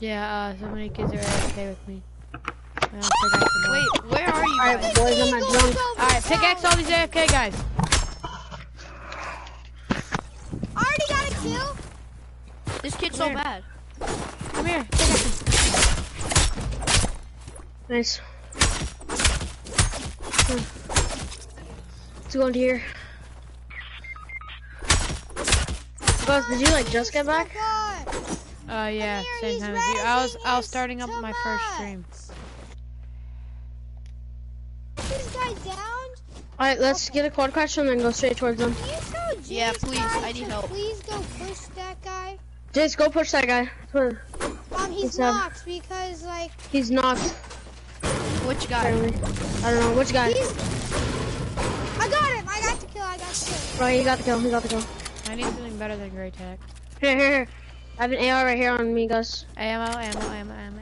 Yeah, uh, so many kids are AFK with me. I don't pickaxe them all. Wait, where are you Alright, guys? boys, I'm at drunk. Alright, pickaxe all these AFK guys. Already got a kill. This kid's so Where? bad. Come here. Nice. Let's go into here. Guys, did you like just get back? God. Uh, yeah, same time as you. I was, I was starting his up my first stream. This guy down. Alright, let's get a quad crash and then go straight towards them. Can you tell James Yeah, please, I need help. Please go push that guy. Jace, go push that guy. Um, he's What's up? knocked because like He's knocked, Which guy? apparently. I don't know, which guy? he's. I got him. I got the kill. I got the kill. Bro, he got the kill, he got the kill. I need something better than gray Tech. Here, here, here. I have an AR right here on me, Gus. Ammo, ammo, ammo, ammo.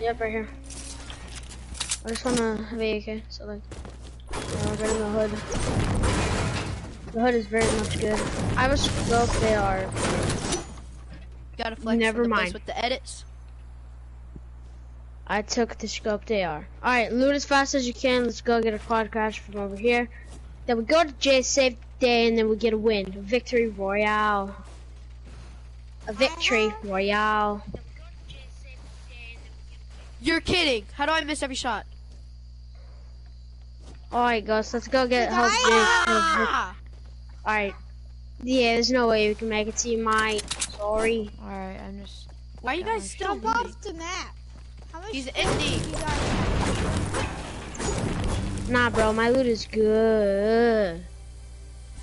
Yep, right here. I just wanna have AK, so like, uh, right in the hood. The hood is very much good. I have a scope AR. Gotta flex Never mind. with the edits. I took the scoped AR. Alright, loot as fast as you can. Let's go get a quad crash from over here. Then we go to Jay's safe day and then we get a win. Victory royale. A victory royale. You're kidding. How do I miss every shot? Alright, guys, let's go get help Ah! Alright. Yeah, there's no way we can make it. See, my sorry. Alright, I'm just. Why are you guys still Jump looting? off the map. How much He's food empty. You got? Nah, bro, my loot is good.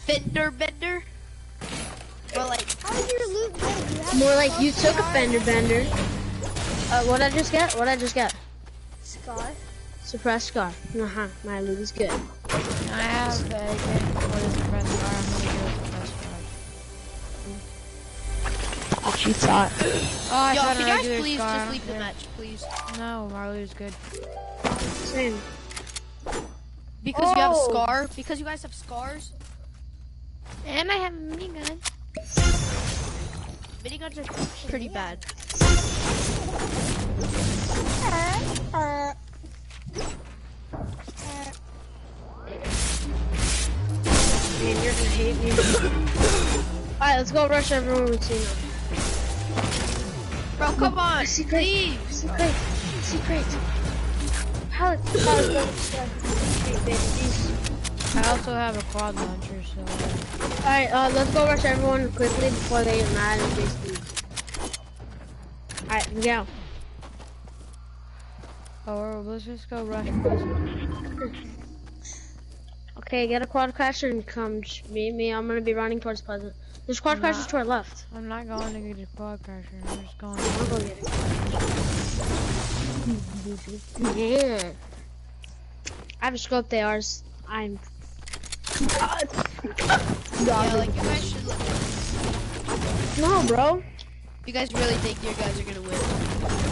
Fender bender? Well, like, How is your loot good? You More like you took a fender bender. Uh, what I just get? What I just get? Scar. Suppressed scar. Uh huh. My loot is good. I have a AK for the suppressed car. I'm gonna go suppressed car. What you thought? Oh, I yo, tried can you guys please scar. Just leave the match, please? No, Marley's good. Same. Because you have a Oh. scar? Because you guys have scars? And I have a minigun. Miniguns are pretty bad. Man, you're gonna hate me. Alright, let's go rush everyone we see now. Bro, come on, Secret. please. Secret. Secret. Pallet. Pallet. Secret, baby. I also have a quad launcher, so. Alright, uh, let's go rush everyone quickly before they get mad and basically. Alright, go. Or let's just go rush. Okay, get a quad crasher and come meet me. I'm gonna be running towards Pleasant. There's quad crashers to our left. I'm not going to get a quad crasher. I'm just going. I'll go get it. Yeah. I have a scope they ours. I'm. Yeah, like, you guys should look. No, bro. You guys really think you guys are gonna win.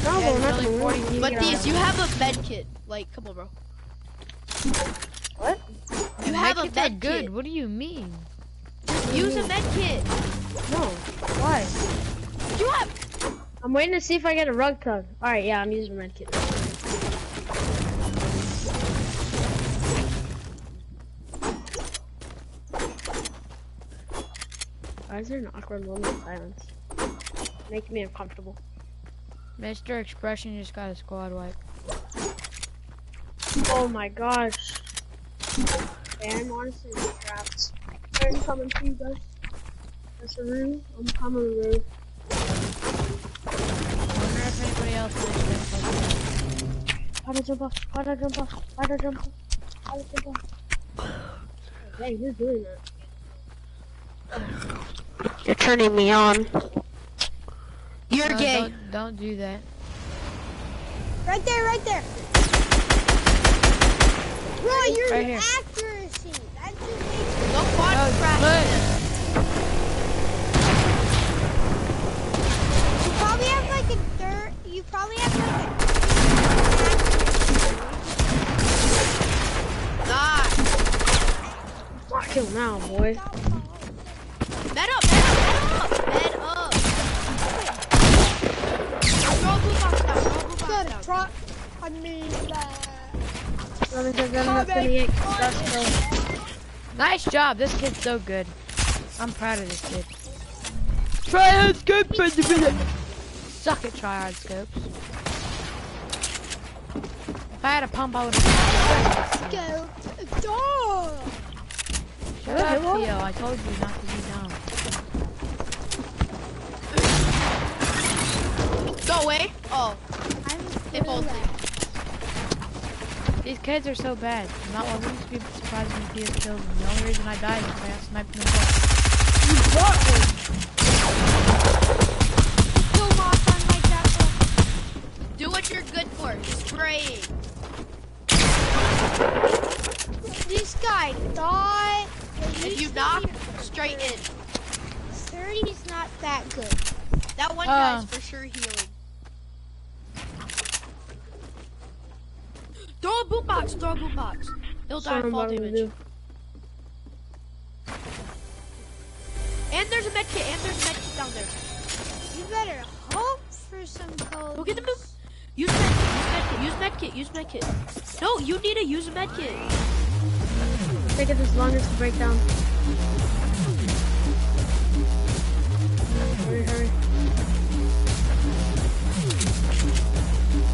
No, Yeah, bro, there's not only the 40 win. But these, you have a med kit. Like, come on, bro. What? You have a Medkits med good. kit. What do you mean? Just Use a med kit. No. Why? You have. I'm waiting to see if I get a rug tug. Alright, yeah, I'm using red kit. Why is there an awkward moment of silence? Making me uncomfortable. Mr. Expression just got a squad wipe. Oh my gosh. Okay, I'm honestly trapped. I'm coming to you guys. That's a room. I'm coming room. I wonder if anybody else that. How to jump off? How to jump off? How to jump off? How to jump off? Hey, who's doing that? You're turning me on. You're No, gay. Don't, don't do that. Right there, right there. Bro, your Right here. accuracy. That just makes Go quad Oh, crash. good. You probably have like a third. You probably have like a. Nah. Fuck him now, boy. Med up, med up, med up, med up. Throw a blue box try. I mean that. 11 to 11 to 28. Let's go. Nice job. This kid's so good. I'm proud of this kid. Try hard scope for the minute. Suck it, try hard scopes. If I had a pump, I would have. Go. Dog. Shut up, Theo. I told you not to be dumb. Go away. Oh, I'm they both good. These kids are so bad. Not one of these people surprised me if he had killed them. The only reason I died is because I got sniped in the butt. Kill moss on my jackal. Do what you're good for. Spraying. This guy thought. If you knock, straight in. 30 is not that good. That one Uh. guy's for sure healing. Throw a boombox. Throw a boombox. It'll die Sorry, of fall damage. And there's a med kit. And there's a med kit down there. You better hope for some code. Go get the boom. Use med kit. Use med kit. Use med kit. Use med kit. No, you need to use a med kit. Take it as long as to break down. Hurry, hurry.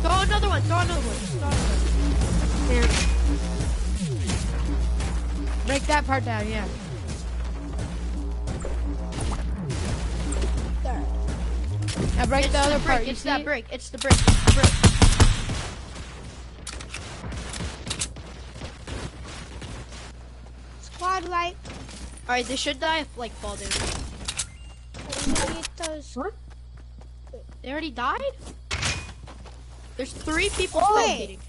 Throw another one. Throw another one. Throw another one. Can't. Break that part down, yeah. There. Now break It's the other brick. part. It's see that it? brick. It's the brick. It's the brick. Squad light. All right, they should die if like fall damage. We need those. What? They already died. There's three people Oi. spectating.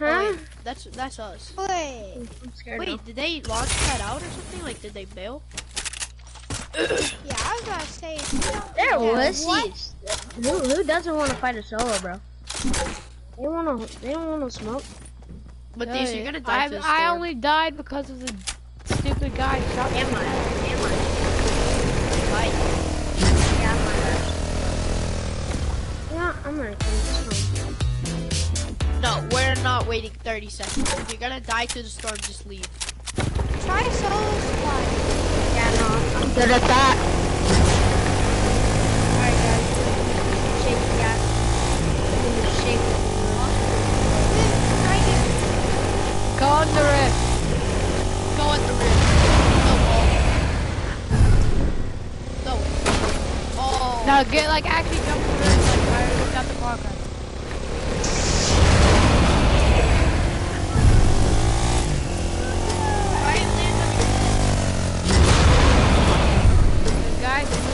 Huh? Oh, wait, that's that's us. Wait. I'm scared Wait, now. did they launch that out or something? Like, did they bail? Yeah, I was gonna say. if you don't They're wussies. Who, who doesn't want to fight a solo, bro? They want to. They don't want to smoke. But No, these are gonna die. I, to I storm. only died because of the stupid guy shot me. Am I? Am I? Like, Yeah, I'm not. Yeah, I'm not. It's fine. not waiting 30 seconds. If you're gonna die to the storm, just leave. Try solo squad. Yeah, no, I'm good at that. Alright, guys. Shake the gas. I'm gonna shake it. Try it. Go on the rift. Go at the rim. No ball. No. Oh. No, get like actually jump the rift. Like I got the progress. Try and land on your The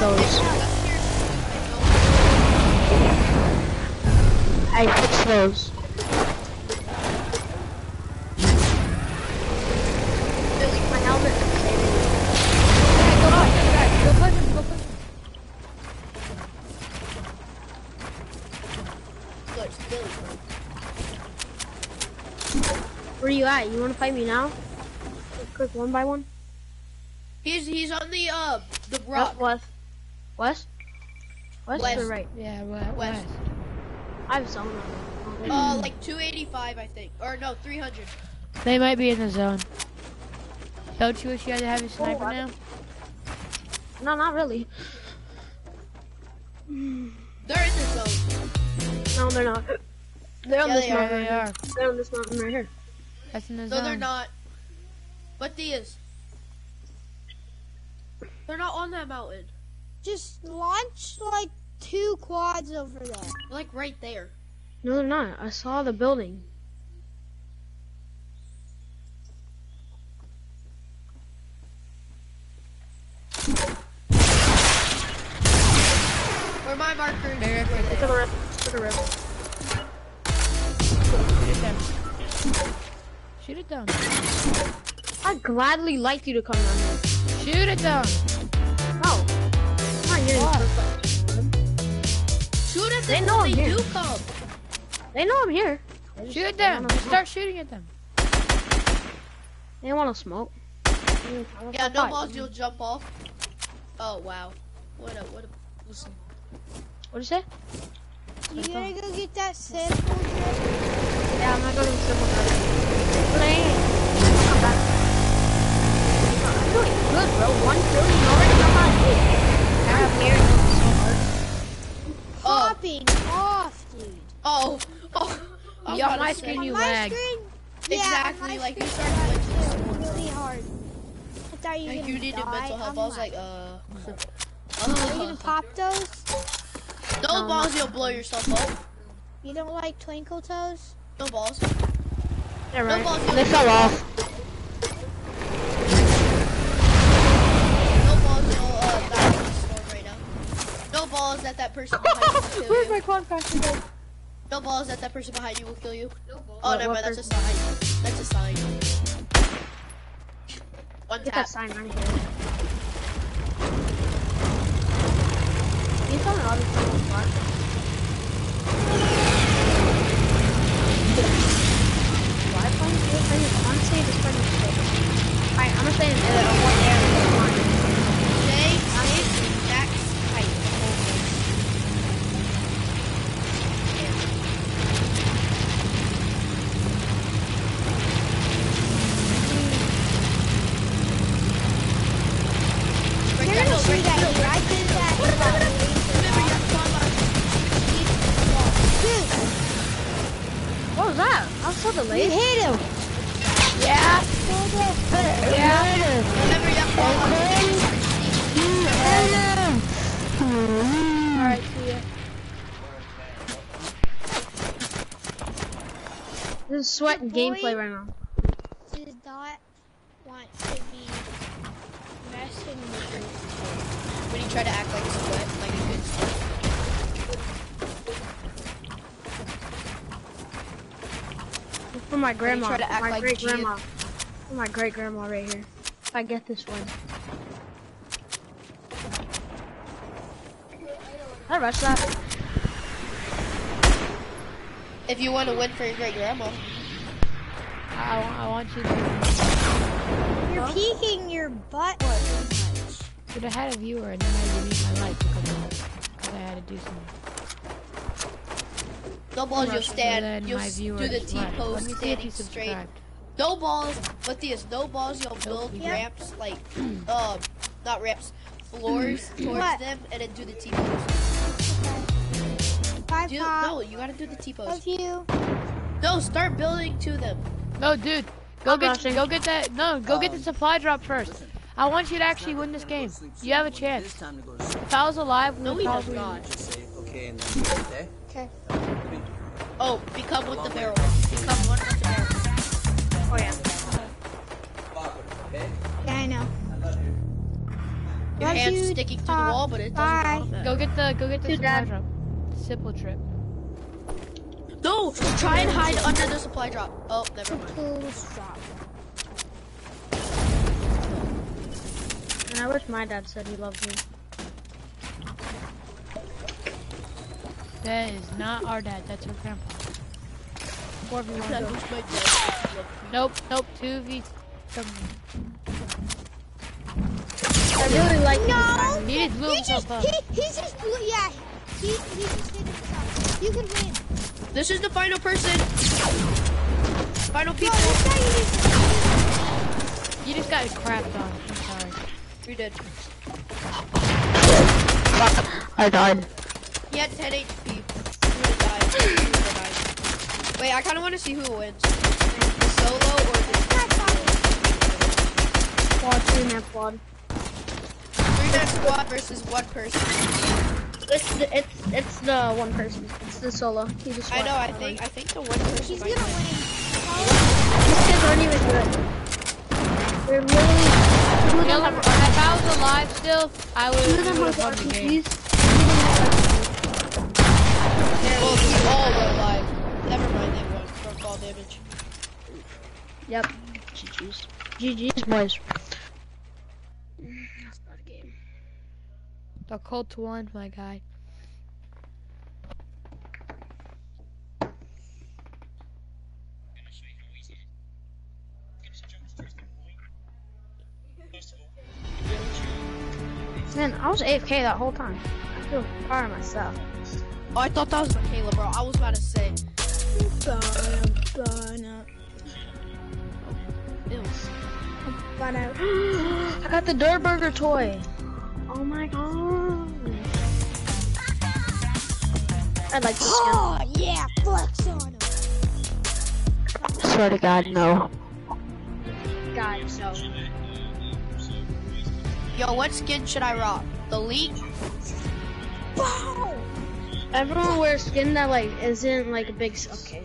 him. Go push him. Where are you at? You wanna fight me now? Quick, one by one. He's he's on the uh the rock. West. West? West, West. or right? Yeah, west. West. I have zone on. Uh, like 285, I think, or no, 300. They might be in the zone. Don't you wish you had to have your sniper I- now? No, not really. They're in the zone. No, they're not. They're on Yeah, this they are, mountain. They right are. here. They're on this mountain right here. That's in the No, zone. they're not. But they is. They're not on that mountain. Just launch like two quads over there. Like right there. No, they're not. I saw the building. Where my marker is. Very over quick. there. To the right. For the river. Shoot it down. Shoot it down. I'd gladly like you to come down here. Shoot it down. No. I'm not getting Why? first. Shoot at They them know I'm they here. do come. They know I'm here. Shoot it down. Start shooting at them. They want to smoke. Yeah, no balls, you'll jump off. Oh wow. What a what a listen. What'd you say? You gonna go get that sample? Yeah, I'm not going to the civil guard. But I ain't. Come back. I'm doing good, bro. One billion already. How about you? I'm here. Oh Popping off, dude. oh oh. I was Yeah, about my to say. screen you my lag. screen, yeah, Exactly, my like, you screen started lagged glitching. too, really hard. I thought you were Like gonna you needed die. mental health. I'm I was like, uh. are you gonna pop those? no balls, you'll blow yourself up. You don't like twinkle toes? No balls. They're No right. balls, They fell off. Balls that that person behind you will kill Where's you. my quad crash again? No balls that that person behind you will kill you. Oh, What- never mind, that's a sign. That's a sign. One Get tap. that sign right here. You tell me all this on fire. Why playing this thing? I want to say this thing is sick. Alright, I'm gonna say what uh, area is mine. Stay in max height. Break You're that gonna hill, see break that that hill, here. I break did that that. hill. Remember, you have to climb on- Dude, What was that? I was so you delayed. hit him. Yeah. Yeah. Remember, you have to climb on- Alright, see ya. This is sweat and gameplay right now. Does not want to be messing with you. When you try to act like a sweat, like a good sweat. For my grandma. try to act my like great grandma. For my great grandma right here. If I get this one. I rush that. If you want to win for your great grandma. I, I want you to. You're peeking your butt too much. Should have had a viewer and then I delete my life because because I had to do something. No balls, you'll Then stand. You'll my do the. T-pose Let if standing straight. subscribed. No balls, but these no balls, you'll build Yeah. ramps, like, um, not ramps, floors towards What? them, and then do the T-pose. Five Do, pop. no, you gotta do the T-pose. Love you. No, start building to them. No, dude. Go I'm get rushing. go get that. No, go get the um, supply drop first. I want you to actually win this game. You have a chance. It's time to go to. If I was alive, we No, would he does probably. not. Just say okay and then okay. Okay. Oh, become with the barrel. Become one with the barrel. Oh yeah. Okay. Yeah, I know. Your Love hand's you, sticking to the wall, but it doesn't matter. Go get the go get the supply drop. Simple trip. No, try and hide under the supply drop. Oh, never mind. Pools drop. And I wish my dad said he loved me. That is not our dad. That's our grandpa. Four v That one. was my dad. Nope, nope. Two v something. I really like No! He just He just, he, he just, yeah. He, he just hit himself. You can win. This is the final person. Final No, people. this guy you just, You just got crapped on. I'm sorry. You did. I died. He had 10 HP. He died. He died. Wait, I kind of want to see who wins. The solo or the Quad, three man quad. three-man squad versus one person. It's the, it's it's the one person the solo. He just I know. I think. I think the one person. He's gonna win. These kids aren't even good. They're really. Two of them. If I was alive still, I would. Two of them are RPGs. Well, we all were alive. Never mind. They won from fall damage. Yep. GG's. GG's, boys. That's not a game. The cult won, my guy. Man, I was AFK that whole time. I feel proud of myself. Oh, I thought that was Michaela, bro. I was about to say. I got the Durr Burger toy. Oh my god. I like this skin. Oh yeah, flex on him. Swear to God, no. God, no. Yo, what skin should I rock? The leak? Wow. Everyone wears skin that like isn't like a big. Okay.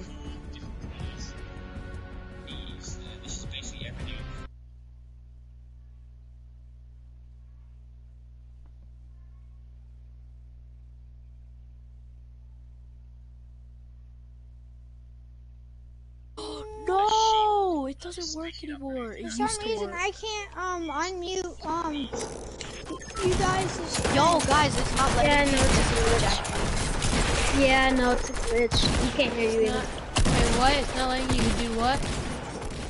It doesn't. It For used some to reason, work. I can't um unmute um you guys. Yo, guys, it's not like Yeah, no, it's a glitch. Yeah, no, it's a glitch. You can't hear you It's either. wait, what? It's not letting you do what?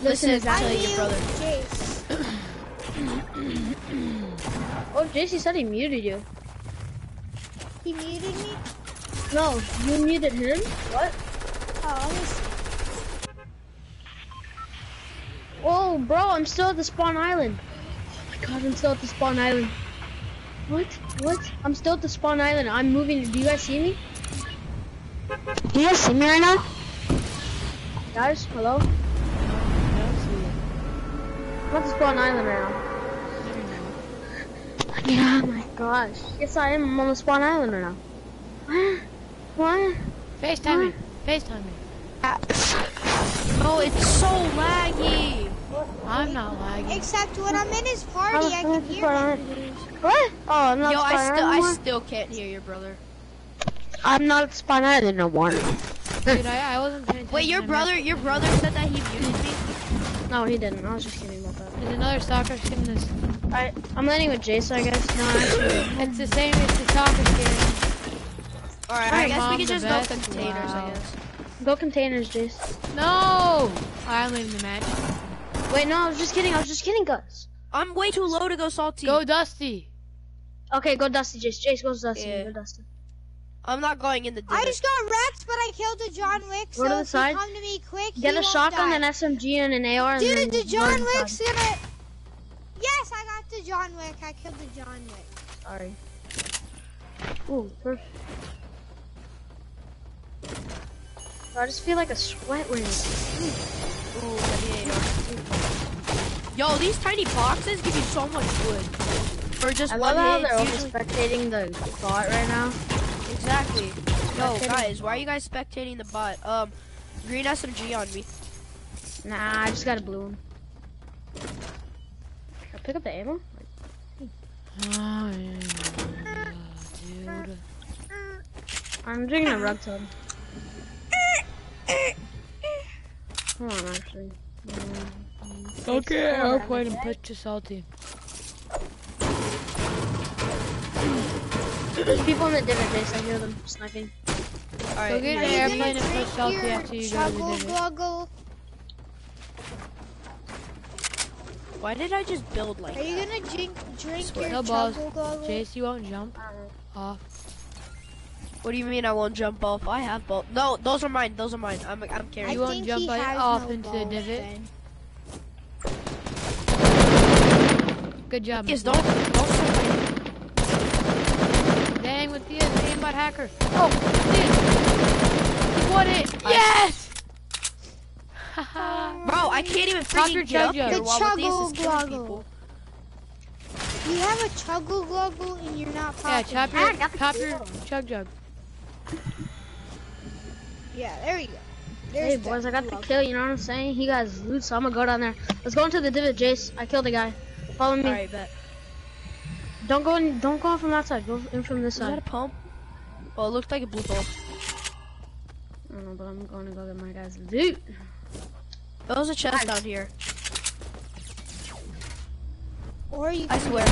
Listen, to it's that. actually your brother. Jace. Oh, JC said he muted you. He muted me. No, you muted him? What? Oh, let me see. Oh, bro, I'm still at the spawn island. Oh my god, I'm still at the spawn island. What? What? I'm still at the spawn island. I'm moving. Do you guys see me? Do you guys see me right now? Guys, hello? I'm at the spawn island right now. Yeah, oh my gosh. Yes, I am. I'm on the spawn island right now. What? What? FaceTime me. FaceTime me. Oh, it's so laggy. I'm not lagging. Except when I'm in his party, oh, I I'm can at the hear spawn him. What? Oh, I'm not Yo, at the I still, island I still can't hear your brother. I'm not at the spawn island no more. Dude, I, I wasn't paying attention. Wait, your brother, your brother said that he muted me. No, he didn't. I was just kidding about that. There's another soccer skin. This. I, I'm landing with Jace, I guess. No, actually. It's the same. It's the soccer skin. All right, I Alright, guess Mom, we can the just go containers. Wow. I guess. Go containers, Jace. No. I'm leaving the match. Wait, no, I was just kidding. I was just kidding, guys. I'm way too low to go salty. Go Dusty. Okay, go Dusty, Jace. Jace goes Dusty. Yeah. Go Dusty. I'm not going in the I just got wrecked, but I killed the John Wick. Go So to the if side. come to me quick, Get he a won't shotgun, die. an SMG, and an AR, and Dude, then the John run Wick's inside. gonna. Yes, I got the John Wick. I killed the John Wick. Sorry. Ooh, perfect. I just feel like a sweat ring. Ooh, yeah. Yo, these tiny boxes give you so much wood. For just I one love how hit, they're it's over usually- spectating the bot right now. Exactly. Yo, guys, why are you guys spectating the bot? Um, green SMG on me. Nah, I just got a blue one. Can I pick up the ammo? Oh, yeah. dude. I'm drinking a rug tub. Hold on, actually. Okay, airplane and push to salty. There's people in the divot base. I hear them sniping. All Go right. get Are an airplane gonna and push drink salty after you go to the chuggle divot. gluggle? Why did I just build like Are you that? gonna drink drink No your balls. chuggle gluggle? Jace, you won't jump off. What do you mean I won't jump off? I have both. No, those are mine. Those are mine. I'm I'm I carrying. You won't jump he by- has off no into the balls divot? then. Good job. Yes, don't don't. Dang with the aimbot hacker. Oh, dude. What it? Yes! Haha. my- Bro, I can't even Pop your freaking get up chug here The while Matthias is chuggle killing people. You have a chuggle gluggle and you're not yeah, chop ah, your, I got the chop your chug jug. Yeah, there you go. Hey boys, I got the kill. You know what I'm saying? He got his loot, so I'm gonna go down there. Let's go into the divot, Jace. I killed a guy. Follow me. All right, bet. Don't go in. Don't go in from that side. Go in from this Is that a pump? Oh, it looked like a blue hole. I don't know, but I'm going to go get my guy's loot. There was a chest down here. Or you I swear.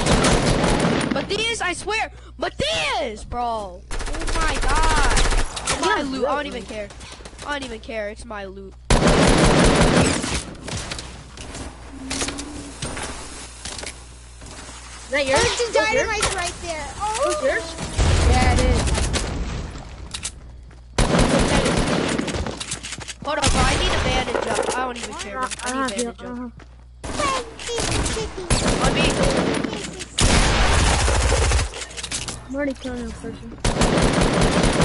Matthias, I swear. Matthias, bro. My god. Loot. I don't even care. I don't even care. It's my loot. Is that yours? There's the That's yours? right there. That's Oh, yours? Yeah, it is. Hold up, bro. I need a bandage up. I don't even care. bro. I I need have bandage you. up. On me. I'm already killing a person.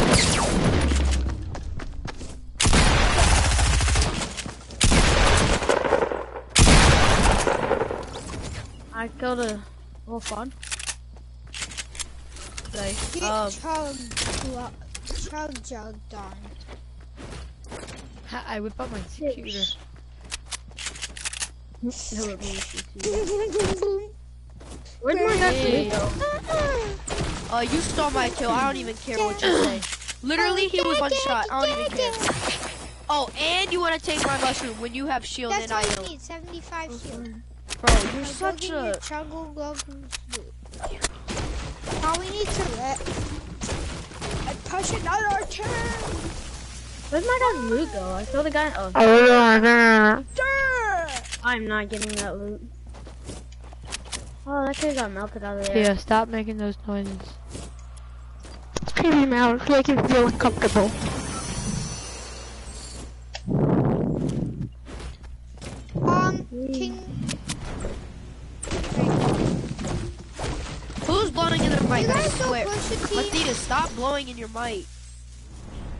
I killed a whole fun. Like, Get um, chug, chug, chug, jug done. I whip up my computer. Where'd my Hey. go? uh, you stole my kill. I don't even care what you say. Literally, he was one shot. I don't even care. Oh, and you want to take my mushroom when you have shield That's and I don't. need, 75 shield. Bro, you're Now go such get your a. chuggle gluggle loot. Now we need to let and push another turn. Where'd my guy's loot go? I saw the guy. Oh, I'm not getting that loot. Oh, that kid got melted out of there. Yeah, stop making those noises. Creep him out. Make him feel uncomfortable. Um, King. Who's blowing in their mic? You I guys go swear. push the team. Matthias, stop blowing in your mic.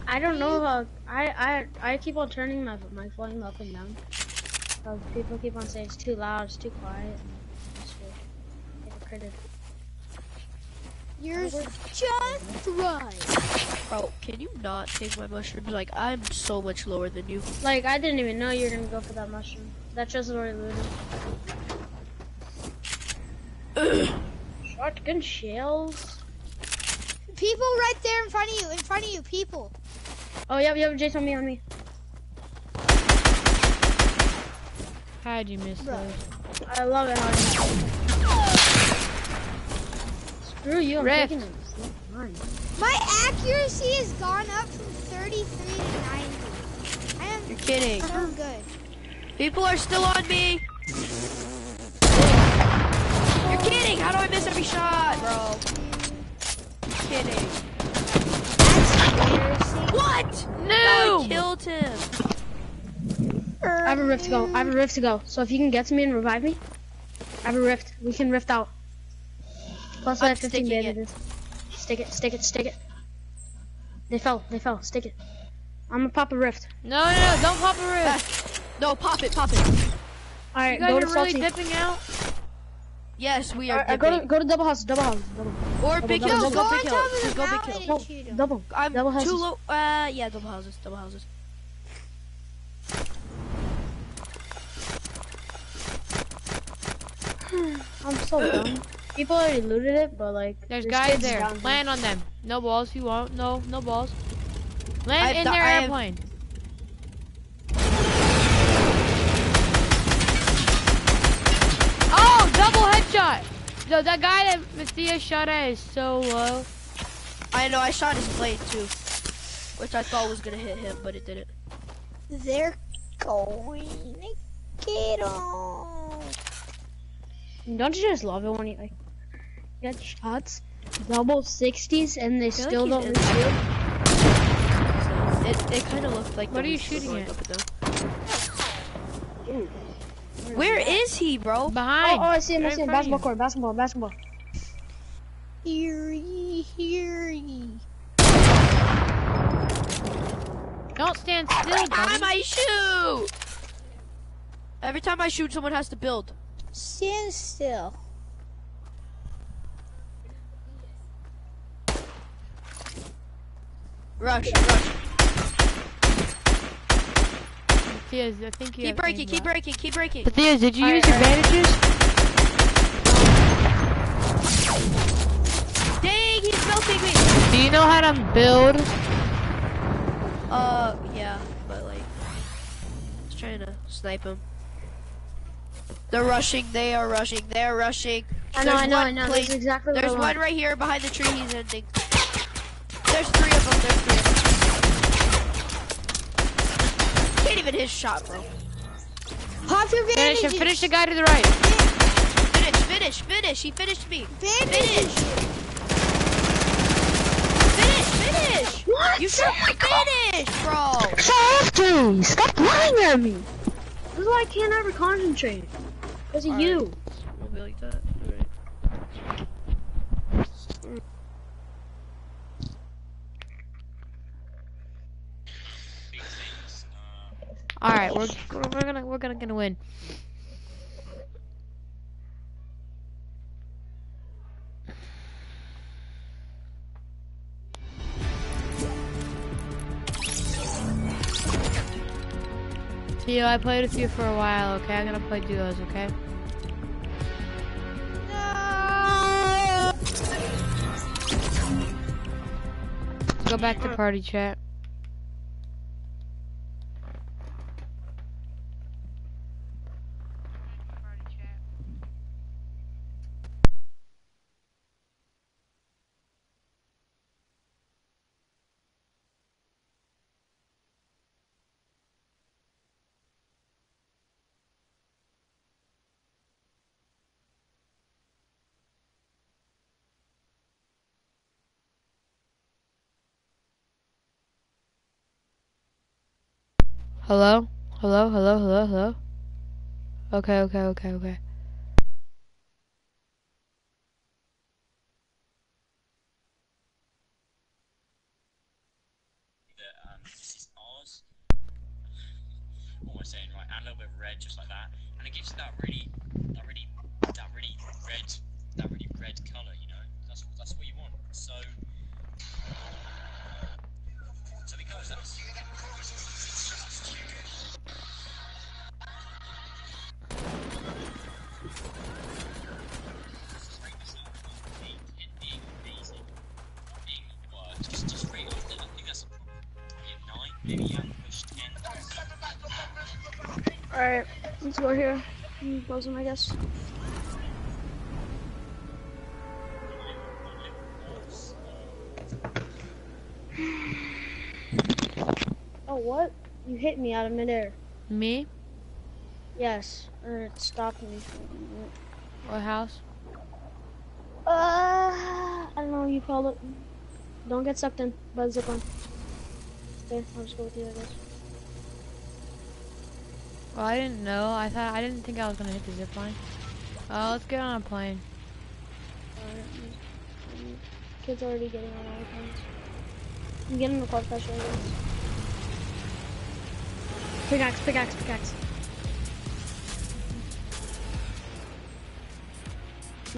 I don't know how. I I I keep on turning my my volume up and down. So people keep on saying it's too loud, it's too quiet. it's just hypocritical. You're just right. Bro, can you not take my mushrooms? Like, I'm so much lower than you. Like I didn't even know you were gonna go for that mushroom. That just already looted. Shotgun shells. People right there in front of you, in front of you, people. Oh yep yep Jason on me on me. How'd you miss Bro. those? I love it how you Screw you, I'm Rift. taking them. It's not mine. My accuracy has gone up from 33 to 90. I am You're kidding. so good. People are still on me. You're kidding. How do I miss every shot, bro? You're kidding. That's. What? No! I killed him. I have a rift to go. I have a rift to go. So if you can get to me and revive me, I have a rift. We can rift out. Plus I I'm have 15 sticking it. Stick it, stick it, stick it. They fell, they fell. Stick it. I'm gonna pop a rift. No, no, no, don't pop a rift. No, pop it, pop it. Alright, You guys go are to really salty. dipping out? Yes, we are Alright, uh, go to go to double house, double house, double. Or big double, hill. double, Just go go big on hill. top of the go big mountain hill. and. Double. I'm double houses. too low. Uh, yeah, double houses, double houses. I'm so dumb. People already looted it, but like There's there's guys there. down here. Land on them. No balls if won't. No, no balls. Land in their I have- airplane. Oh, double headshot. Yo, that guy that Matthias shot at is so low. I know. I shot his blade too, which I thought was gonna hit him, but it didn't. They're going to get on. Don't you just love it when you like get shots, double sixties, and they feel still like don't he's reshoot? It it kind of looked like. What are you shooting at? up. Where is he, bro? Oh, Behind. oh, I see him, I see him. Basketball court, basketball, basketball. Hear ye, hear ye. Don't stand still, Every time buddy. I shoot. Every time I shoot, someone has to build. Stand still. Rush, rush. Matthias, I think you Keep breaking, aimbot. keep breaking, keep breaking. Matthias, did you Alright, use your alright. bandages? Dang, he's melting me. Do you know how to build? Uh, yeah, but like, just trying to snipe him. They're rushing. They are rushing. They are rushing. I know, There's I know, I know. place- That's exactly what There's I one want. right here behind the tree. He's ending. There's three of them. There's three of them. Can't even hit shot, bro. Pop your Finish bandages. him. Finish the guy to the right. Finish, finish, finish. He finished me. Bandages. Finish, finish. What? You should oh finish, bro. Softy! Stop lying at me! This is why I can't ever concentrate. Because of Alright. you. We'll be like that. All right, we're we're gonna we're gonna gonna win. Theo, I played with you for a while. Okay, I'm gonna play duos. Okay. Go back to party chat. Hello? Hello? Hello? Hello? Hello? Okay, okay, okay, okay. saying? Right, and a little bit red, just like that, and it gives that really, Alright, let's go here. Mm, Close them, I guess. Oh, what? You hit me out of midair. Me? Yes, and it stopped me. What house? Uh, I don't know what you called it. Don't get sucked in by the zipline. Okay, I'll just go with you, I guess. Well, I didn't know. I thought I didn't think I was gonna hit the zip line. Uh, let's get on a plane. Alright. mm, Kids already getting on all the planes. I'm getting the quad crasher, I guess. Pickaxe, pickaxe, pickaxe.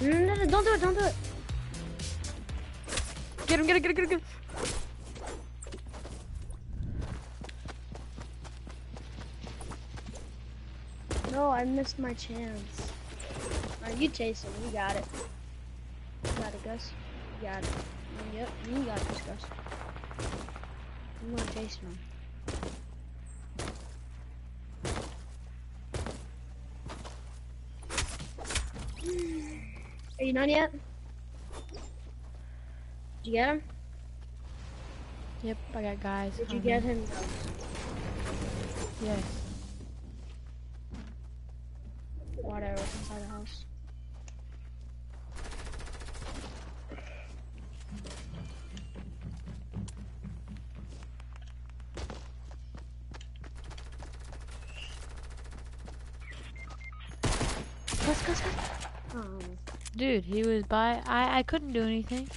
No, no, no, no, don't do it, don't do it. Get him! Get him! Get him! Get him! Get him! No, I missed my chance. Alright, you chase him. You got it. You got it, Gus. You got it. Yep, you got this, Gus. I'm gonna chase him. Are you done yet? Did you get him? Yep, I got guys. Did you get him? Yes. He was by. I I couldn't do anything.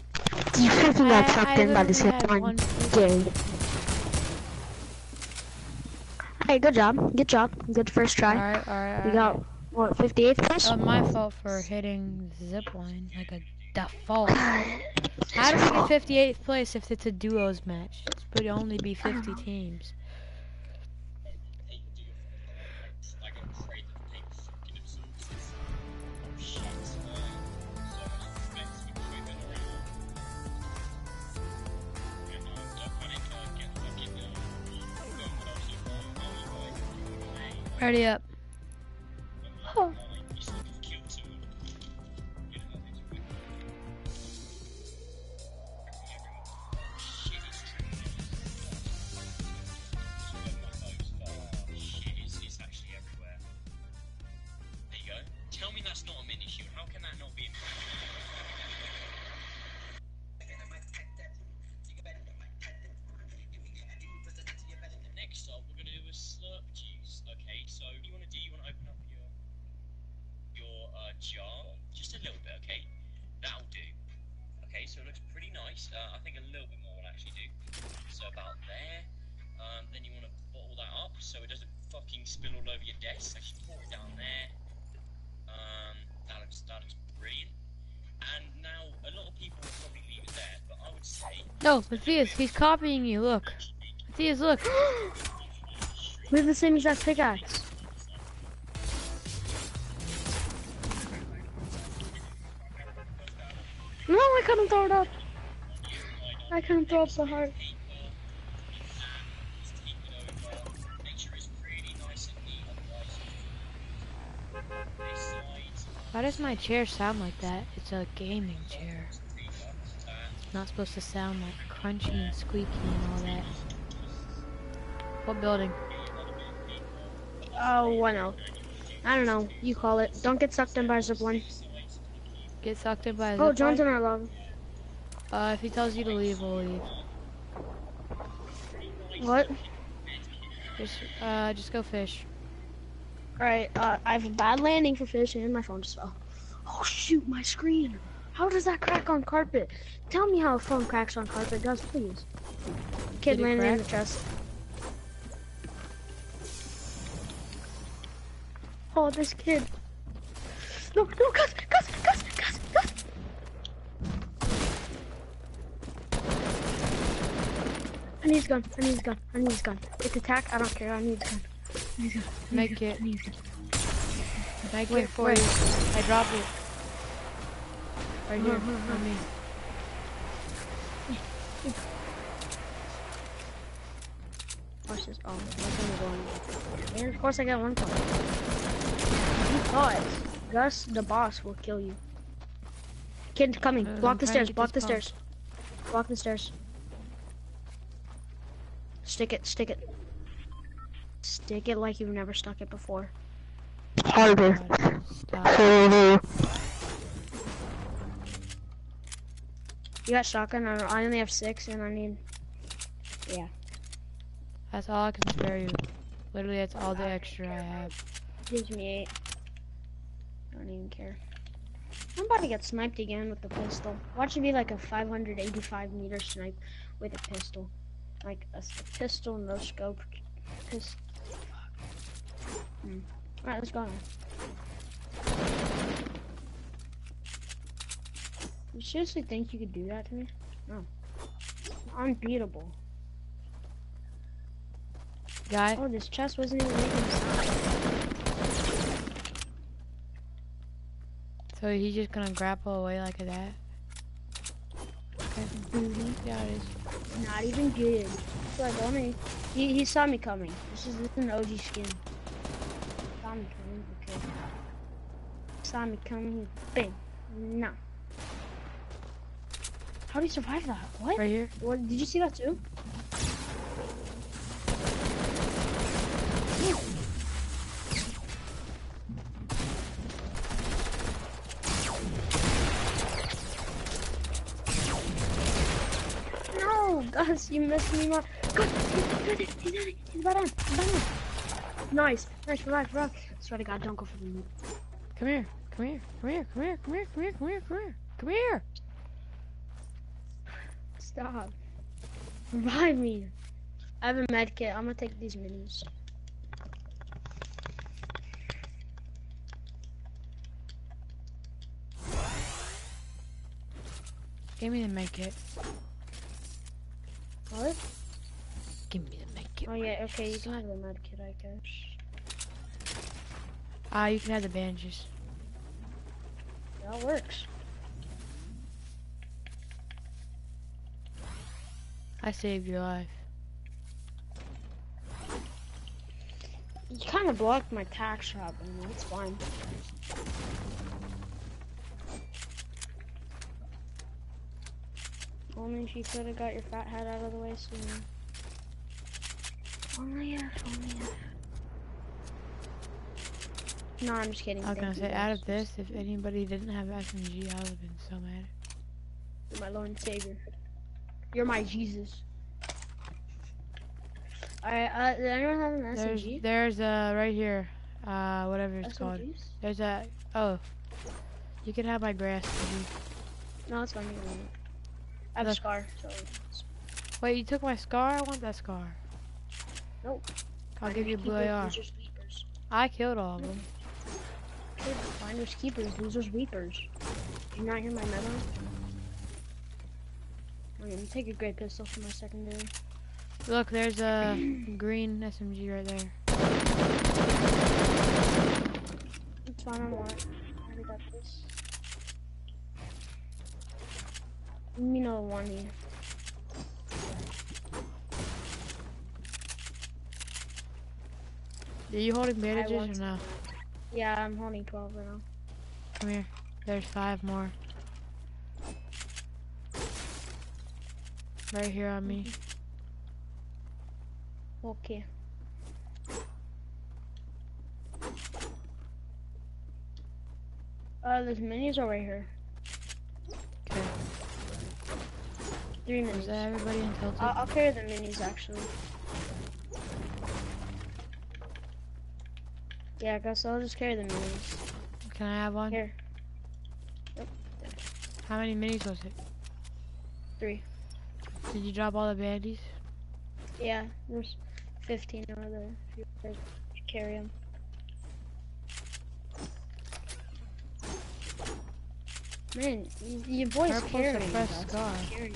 You freaking got sucked in by the literally zip one- Gay. Hey, good job. Good job. Good first try. Alright, alright, alright. got what? 58th place. Uh, my fault for hitting the zip line like a default. How do we get 58th place if it's a duos match? It's would only be 50 teams. Ready up. uh, say Matthias, he's copying you. Look. Matthias, look. We have the same exact pickaxe. No, I couldn't throw it up. I couldn't throw up the heart. Why does my chair sound like that? It's a gaming chair. Not supposed to sound like crunchy and squeaky and all that. What building? Oh, I know. I don't know. You call it. Don't get sucked in by a zipline. Get sucked in by a Oh, zip John's in our lobby. Uh, if he tells you to leave, we'll leave. What? Just, uh, just go fish. Alright, uh, I have a bad landing for fish and my phone just fell. Oh shoot, my screen. How does that crack on carpet? Tell me how a phone cracks on carpet, guys, please. Kid Did landed in the chest. Oh, this kid. No, no, Gus, Gus, Gus, Gus, Gus. I need his gun. I need his gun. I need his gun. It's attack. I don't care. I need his gun. I need his gun. I need Make his gun. it. I need his gun. Make Wait, it for wait. you. I dropped it. Right here, Uh-huh, on me. Watch this. Oh, I'm gonna go in. And of course I got one point. You thought Gus, the boss, will kill you. Kid coming. Uh, block I'm the stairs. get Block the this stairs. Block the stairs. Stick it. Stick it. Stick it like you've never stuck it before. Harder. Stop. Harder. You got shotgun. I I only have six, and I need. Yeah. That's all I can spare you. Literally, that's all the extra I have. Gives me eight. I don't even care. I'm about to get sniped again with the pistol. Watch it be like a 585 meter snipe with a pistol. Like a pistol, no scope. Pistol. Hmm. Alright, let's go now. You seriously think you could do that to me? No. Unbeatable. Guy, Oh, this chest wasn't even making sound. so he's just gonna grapple away like that? Okay. Booty. Yeah, it is. Not even good. So I told me. He, he saw me coming. This is, this is an OG skin. Saw me coming. Okay. Saw me coming. Bang. No. How do you survive that? What? Right here. What? Did you see that too? No, Gus, you missed me more. Gus, he's he's he's on, he's about on. Nice, nice, relax, relax. Swear to God, don't go for the loot. Come here. Come here. Come here. Come here. Come here. Come here. Come here. Come here. Come here. Stop. Revive me. I have a med kit. I'm gonna take these minis. Give me the med kit. What? Give me the med kit. Oh yeah, okay, you can have the med kit, I guess. Ah, you can have the bandages. That works. I saved your life. You kind of blocked my tax shop, and it's fine. Only if you could have got your fat head out of the way sooner. Only if, only if. No, I'm just kidding. I was gonna say, out of this, if anybody didn't have SMG, I would have been so mad. You're my Lord and Savior. You're my Jesus. Alright, uh, does anyone have an There's, SMG? there's uh, right here, uh, whatever it's called. There's a, oh, You can have my grass. baby. No, it's fine. You can have it. I have a scar. So Wait, you took my scar? I want that scar. Nope. I'll Finders give you a blue keepers, AR. I killed all of them. Finders keepers. Losers weepers. Did you not hear my memo? I'm gonna take a great pistol for my secondary. Look, there's a green SMG right there. It's fine. I want it. I got this. You know one here. Are you holding bandages or no? Yeah, I'm holding 12 right now. Come here. There's five more. Right here on me. Okay. Uh, there's minis over here. Okay. Three Is minis. that everybody in tilted? I'll, I'll carry the minis actually. Yeah, I guess I'll just carry the minis. Can I have one? Here, How many minis was it? three. Did you drop all the bandies? Yeah, there's 15 over there. If you wanna carry them. Man, your boy's Purple carrying me. suppressed guys. scar. Carrying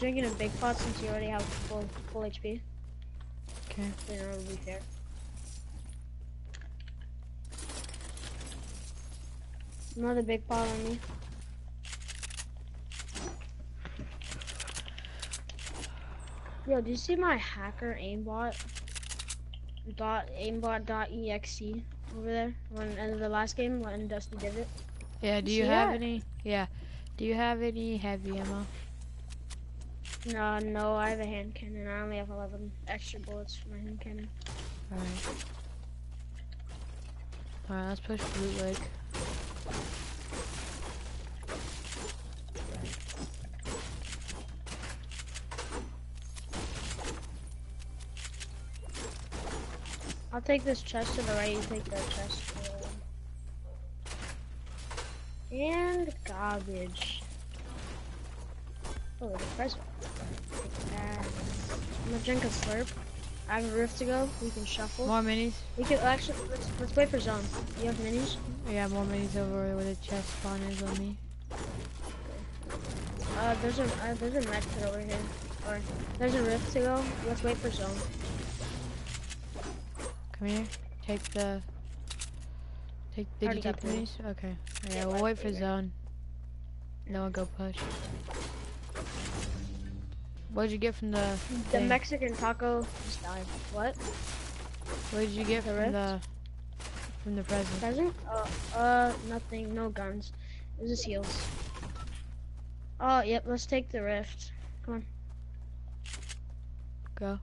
drinking a big pot since you already have full full HP. Okay. Know it'll be fair. Another big pot on me. Yo, do you see my hacker aimbot? Dot aimbot dot exe over there when end of the last game when Dusty did it. Yeah, do You you have that? any? Yeah. Do you have any heavy ammo? No, no, I have a hand cannon. I only have 11 extra bullets for my hand cannon. Alright. Alright, let's push Loot Lake. I'll take this chest to the right. You take the chest to the. And garbage. Oh, there's a present. I'm gonna drink a slurp. I have a rift to go. We can shuffle. More minis? We can actually let's let's wait for zone. You have minis? Yeah, more minis over where the chest spawn is on me. Uh, there's a uh, there's a med kit over here. Or there's a rift to go. Let's wait for zone. Come here. Take the. Take. Did Already you take the minis? Okay. Yeah, Yeah, we'll wait for zone. No one go push. What did you get from the? The thing? Mexican taco just died. What? What did you get the from rift? the? From the present? Present? Uh, uh, nothing. No guns. It was just heals. Oh, yep. Let's take the rift. Come on. Go.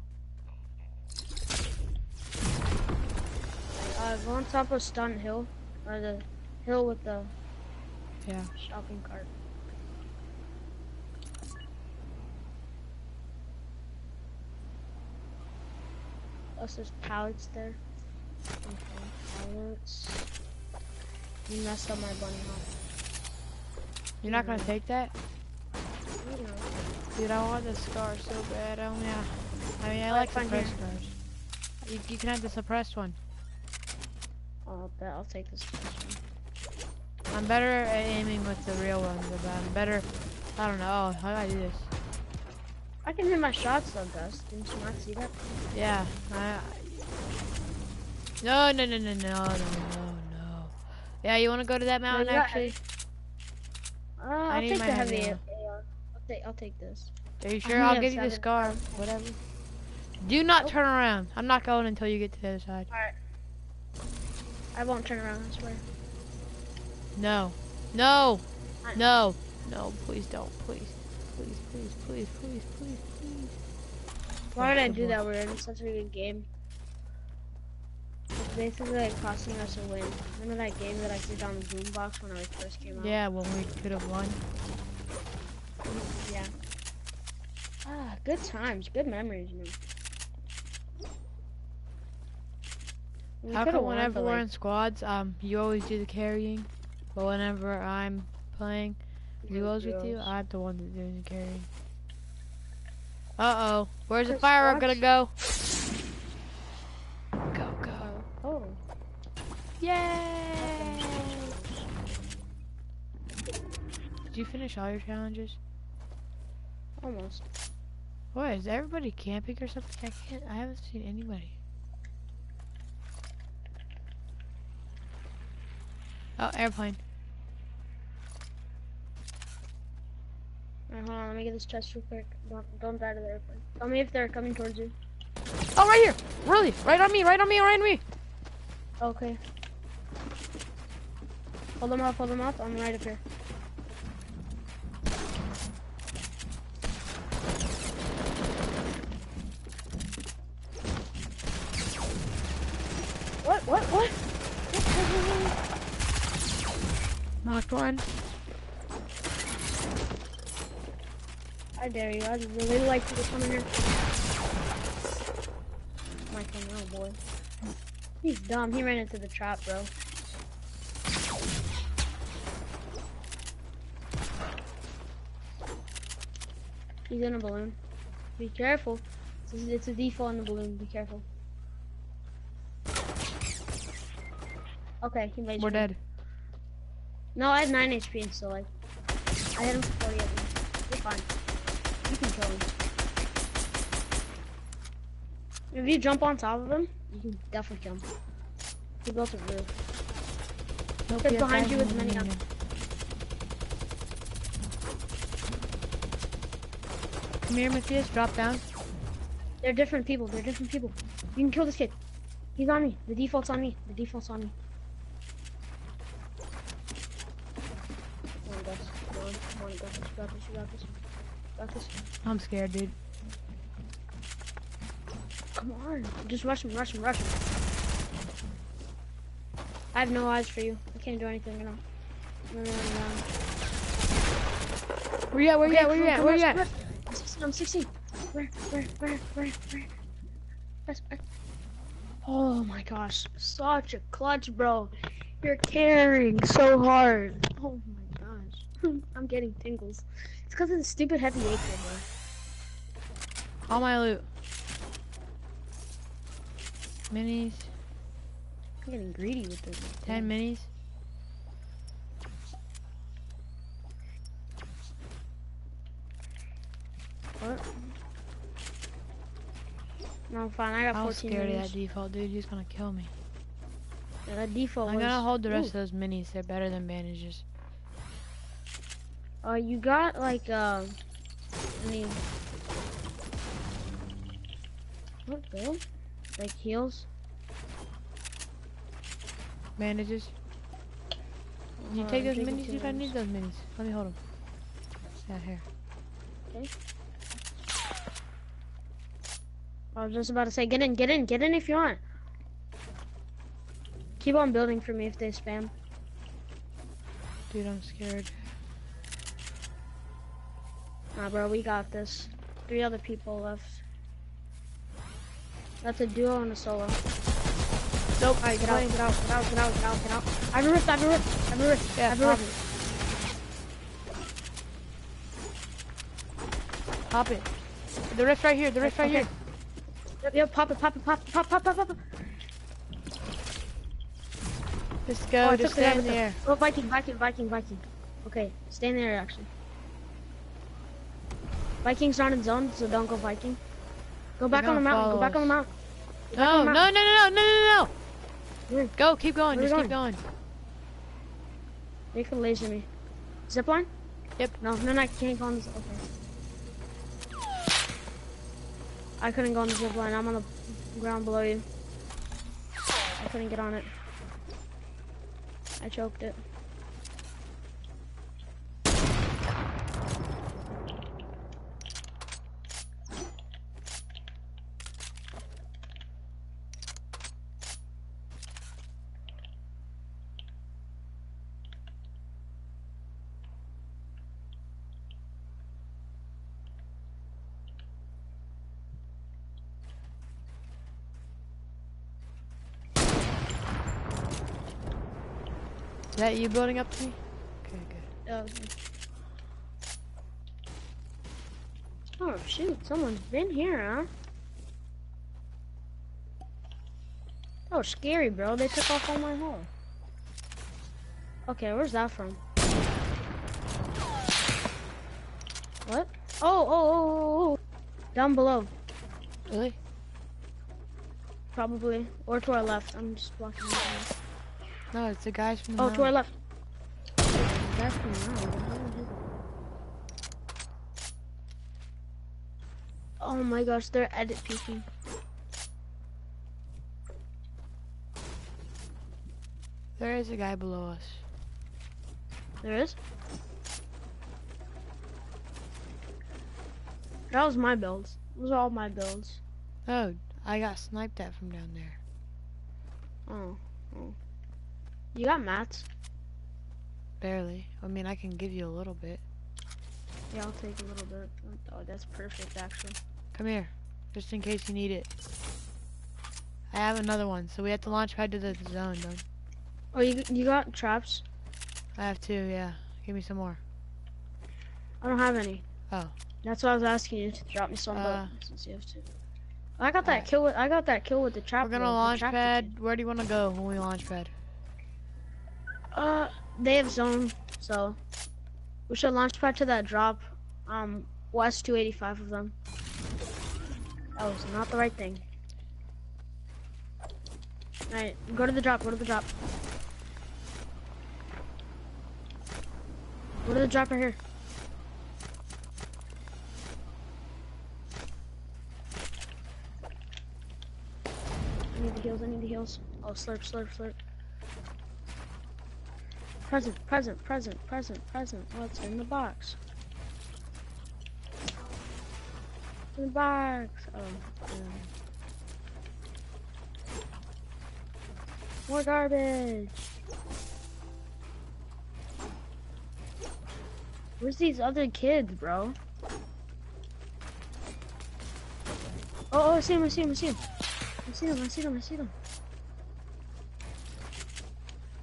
Uh, go on top of Stun Hill, or the hill with the Yeah. shopping cart. Oh, Plus, there's pallets there. Okay, pallets. You messed up my bunny hop. You're not gonna take that? Dude, I want the scar so bad. I have, I mean, I like suppressed scars. You, you can have the suppressed one. Oh, I'll bet I'll take this one. I'm better at aiming with the real ones, but I'm better. I don't know. Oh, how do I do this? I can hit my shots though, Gus. Didn't you not see that? Yeah. I, no, no, no, no, no, no, no, no. Yeah, you want to go to that mountain got actually? Uh, I'll need take my the heavy. AR. I'll take I'll take this. Are you sure? I'll give you the scar. Whatever. Do not Nope. turn around. I'm not going until you get to the other side. Alright. I won't turn around. I swear. No. No. No. No. Please don't. Please. Please. Please. Please. Please. Please. Please. Why would I do that? We're in such a good game. It's basically like costing us a win. Remember that game that I did on the boombox when I first came out? Yeah. When we could have won. Yeah. Ah, good times, good memories, man. We How come whenever we're like, in squads, um, you always do the carrying, but whenever I'm playing duos with you. I'm the one that's doing the carrying. Uh oh, where's the Chris firework gonna go? Go go! Oh, Yay! Did you finish all your challenges? almost. What is everybody camping or something? I can't. I haven't seen anybody. Oh, airplane. Hold on, let me get this chest real quick. Don't, don't die to the airplane. Tell me if they're coming towards you. Oh, right here. Really? Right on me. Right on me. Right on me. Okay. Hold them up, hold them up. I'm right up here. What? What? What? Knocked one. I dare you. I'd really like you to come in here. Michael, no, boy. He's dumb. He ran into the trap, bro. He's in a balloon. Be careful. It's a, it's a default in the balloon. Be careful. Okay, he made We're dead. No, I had 9 HP and still like. I hit him for 40 of them. You're fine. You can kill him. If you jump on top of him, you can definitely kill him. He built a roof. Nope, They're behind you with many no, guns. Come here, Matthias. Drop down. They're different people. They're different people. You can kill this kid. He's on me. The default's on me. The default's on me. Come on, guys. Come on. Come on. You got this. You got this. You got this. You got this. I'm scared, dude. Come on. Just rush him. Rush him. Rush him. I have no eyes for you. I can't do anything. No. No, no, no, no. Where you at? Where you Okay, at? Where you at? Where you at? on, I'm 16. I'm 16. Where? Where? Where? Where? Where? Press, press. Oh my gosh. Such a clutch, bro. You're carrying so hard. Oh my gosh. I'm getting tingles. It's because of the stupid heavy AK, bro. All my loot. Minis. I'm getting greedy with this. Ten minis. What? No, fine. I got I was 14 scared of that default, dude. He's gonna kill me. Yeah, that default I'm was... gonna hold the rest Ooh. of those minis. They're better than bandages. Uh, you got like uh, I mean, what bro? Like heals? Bandages. You Uh, take those minis? I minis. need those minis. Let me hold them. Yeah, here. Okay. I was just about to say, get in, get in, get in if you want. Keep on building for me if they spam. Dude, I'm scared. Nah, bro, we got this. Three other people left. That's a duo and a solo. Nope. Alright, get out, get out, get out, get out, get out, get out. I have a rift, I have a rift, I have a rift, I Yeah, have a pop rift. it. Pop it. The rift right here. The rift right Okay. here. Yep, yep, pop it, pop it, pop it, pop, pop, pop, pop. Let's Oh, go. I Just the stay in the air. Oh, Viking, Viking, Viking, Viking. Okay, stay in there actually. Viking's not in zone, so don't go Viking. Go back on the mountain, go back on the mountain. No, no, no, no, no, no, no, no. Go. Keep going. Just keep going. They can laser me. Zipline? Yep. No, no, no, I can't go on this. Okay. I couldn't go on the zipline. I'm on the ground below you. I couldn't get on it. I choked it. That you building up to me? Okay, good. Oh. Oh shoot, someone's been here, huh? Oh, scary, bro. They took off all my hole. Okay, where's that from? What? Oh, oh, oh, oh, oh. Down below, Really? probably. Or to our left. I'm just walking. around. No, it's the guys from the Oh, to our um, left. That's from the hell is it? Oh my gosh, they're edit peeking. There is a guy below us. There is? That was my builds. Those are all my builds. Oh, I got sniped at from down there. Oh. oh. You got mats? Barely. I mean, I can give you a little bit. Yeah, I'll take a little bit. Oh, that's perfect, actually. Come here, just in case you need it. I have another one, so we have to launch pad to the zone, don't Oh, you you got traps? I have two, yeah. Give me some more. I don't have any. Oh. That's why I was asking you to drop me some, Uh, since you have two. I got that alright. kill with I got that kill with the trap. We're gonna launch pad. Where do you want to go when we launch pad? Uh, they have zone, so we should launch pad to that drop. Um, west 285 of them. That was not the right thing. Alright, go to the drop, go to the drop. Go to the drop right here. I need the heals, I need the heals. Oh, slurp, slurp, slurp. Present, present, present, present, present. What's in the box? In the box. Oh. More garbage. Where's these other kids, bro? Oh, oh, I see him, I see him, I see him. I see him, I see him, I see him.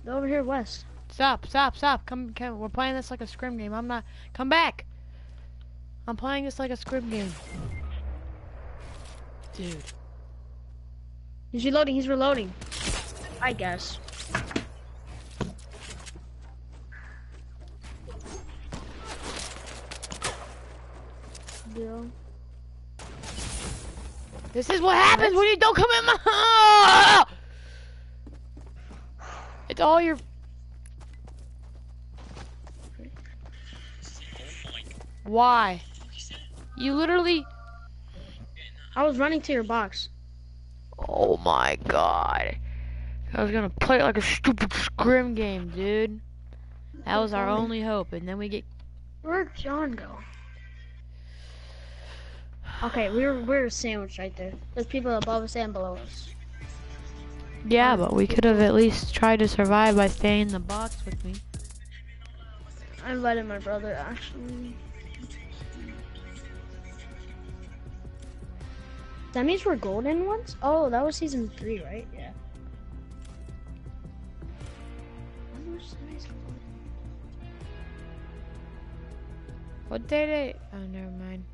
They're over here west. Stop, stop, stop. Come, come. We're playing this like a scrim game. I'm not. Come back. I'm playing this like a scrim game. Dude. He's reloading, he's reloading. I guess. Yeah. This is what happens when you don't come in my. It's all your. Why? You literally. I was running to your box. Oh my god. I was gonna play like a stupid scrim game, dude. That was our only hope, and then we get. Where'd John go? Okay, we're we're sandwiched right there. There's people above us and below us. Yeah, but we could have at least tried to survive by staying in the box with me. I invited my brother actually. That means we're golden ones? Oh, that was season three, right? Yeah. What day they? Oh, never mind.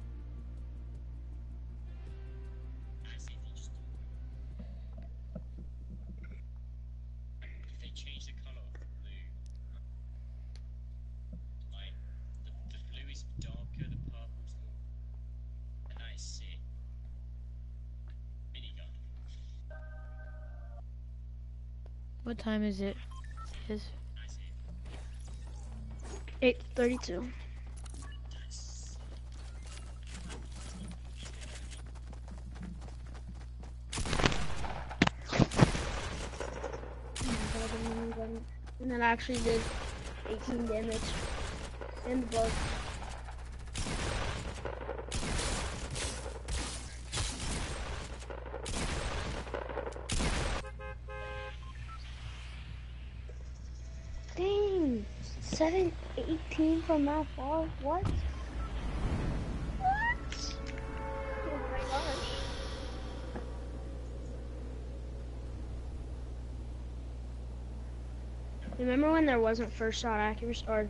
What time is it? it? Is Nice hit. Eight thirty-two. Oh and then I actually did 18 damage the bug. Dang, 7, 18 from that far? What? What? Oh my gosh. Remember when there wasn't first shot accuracy or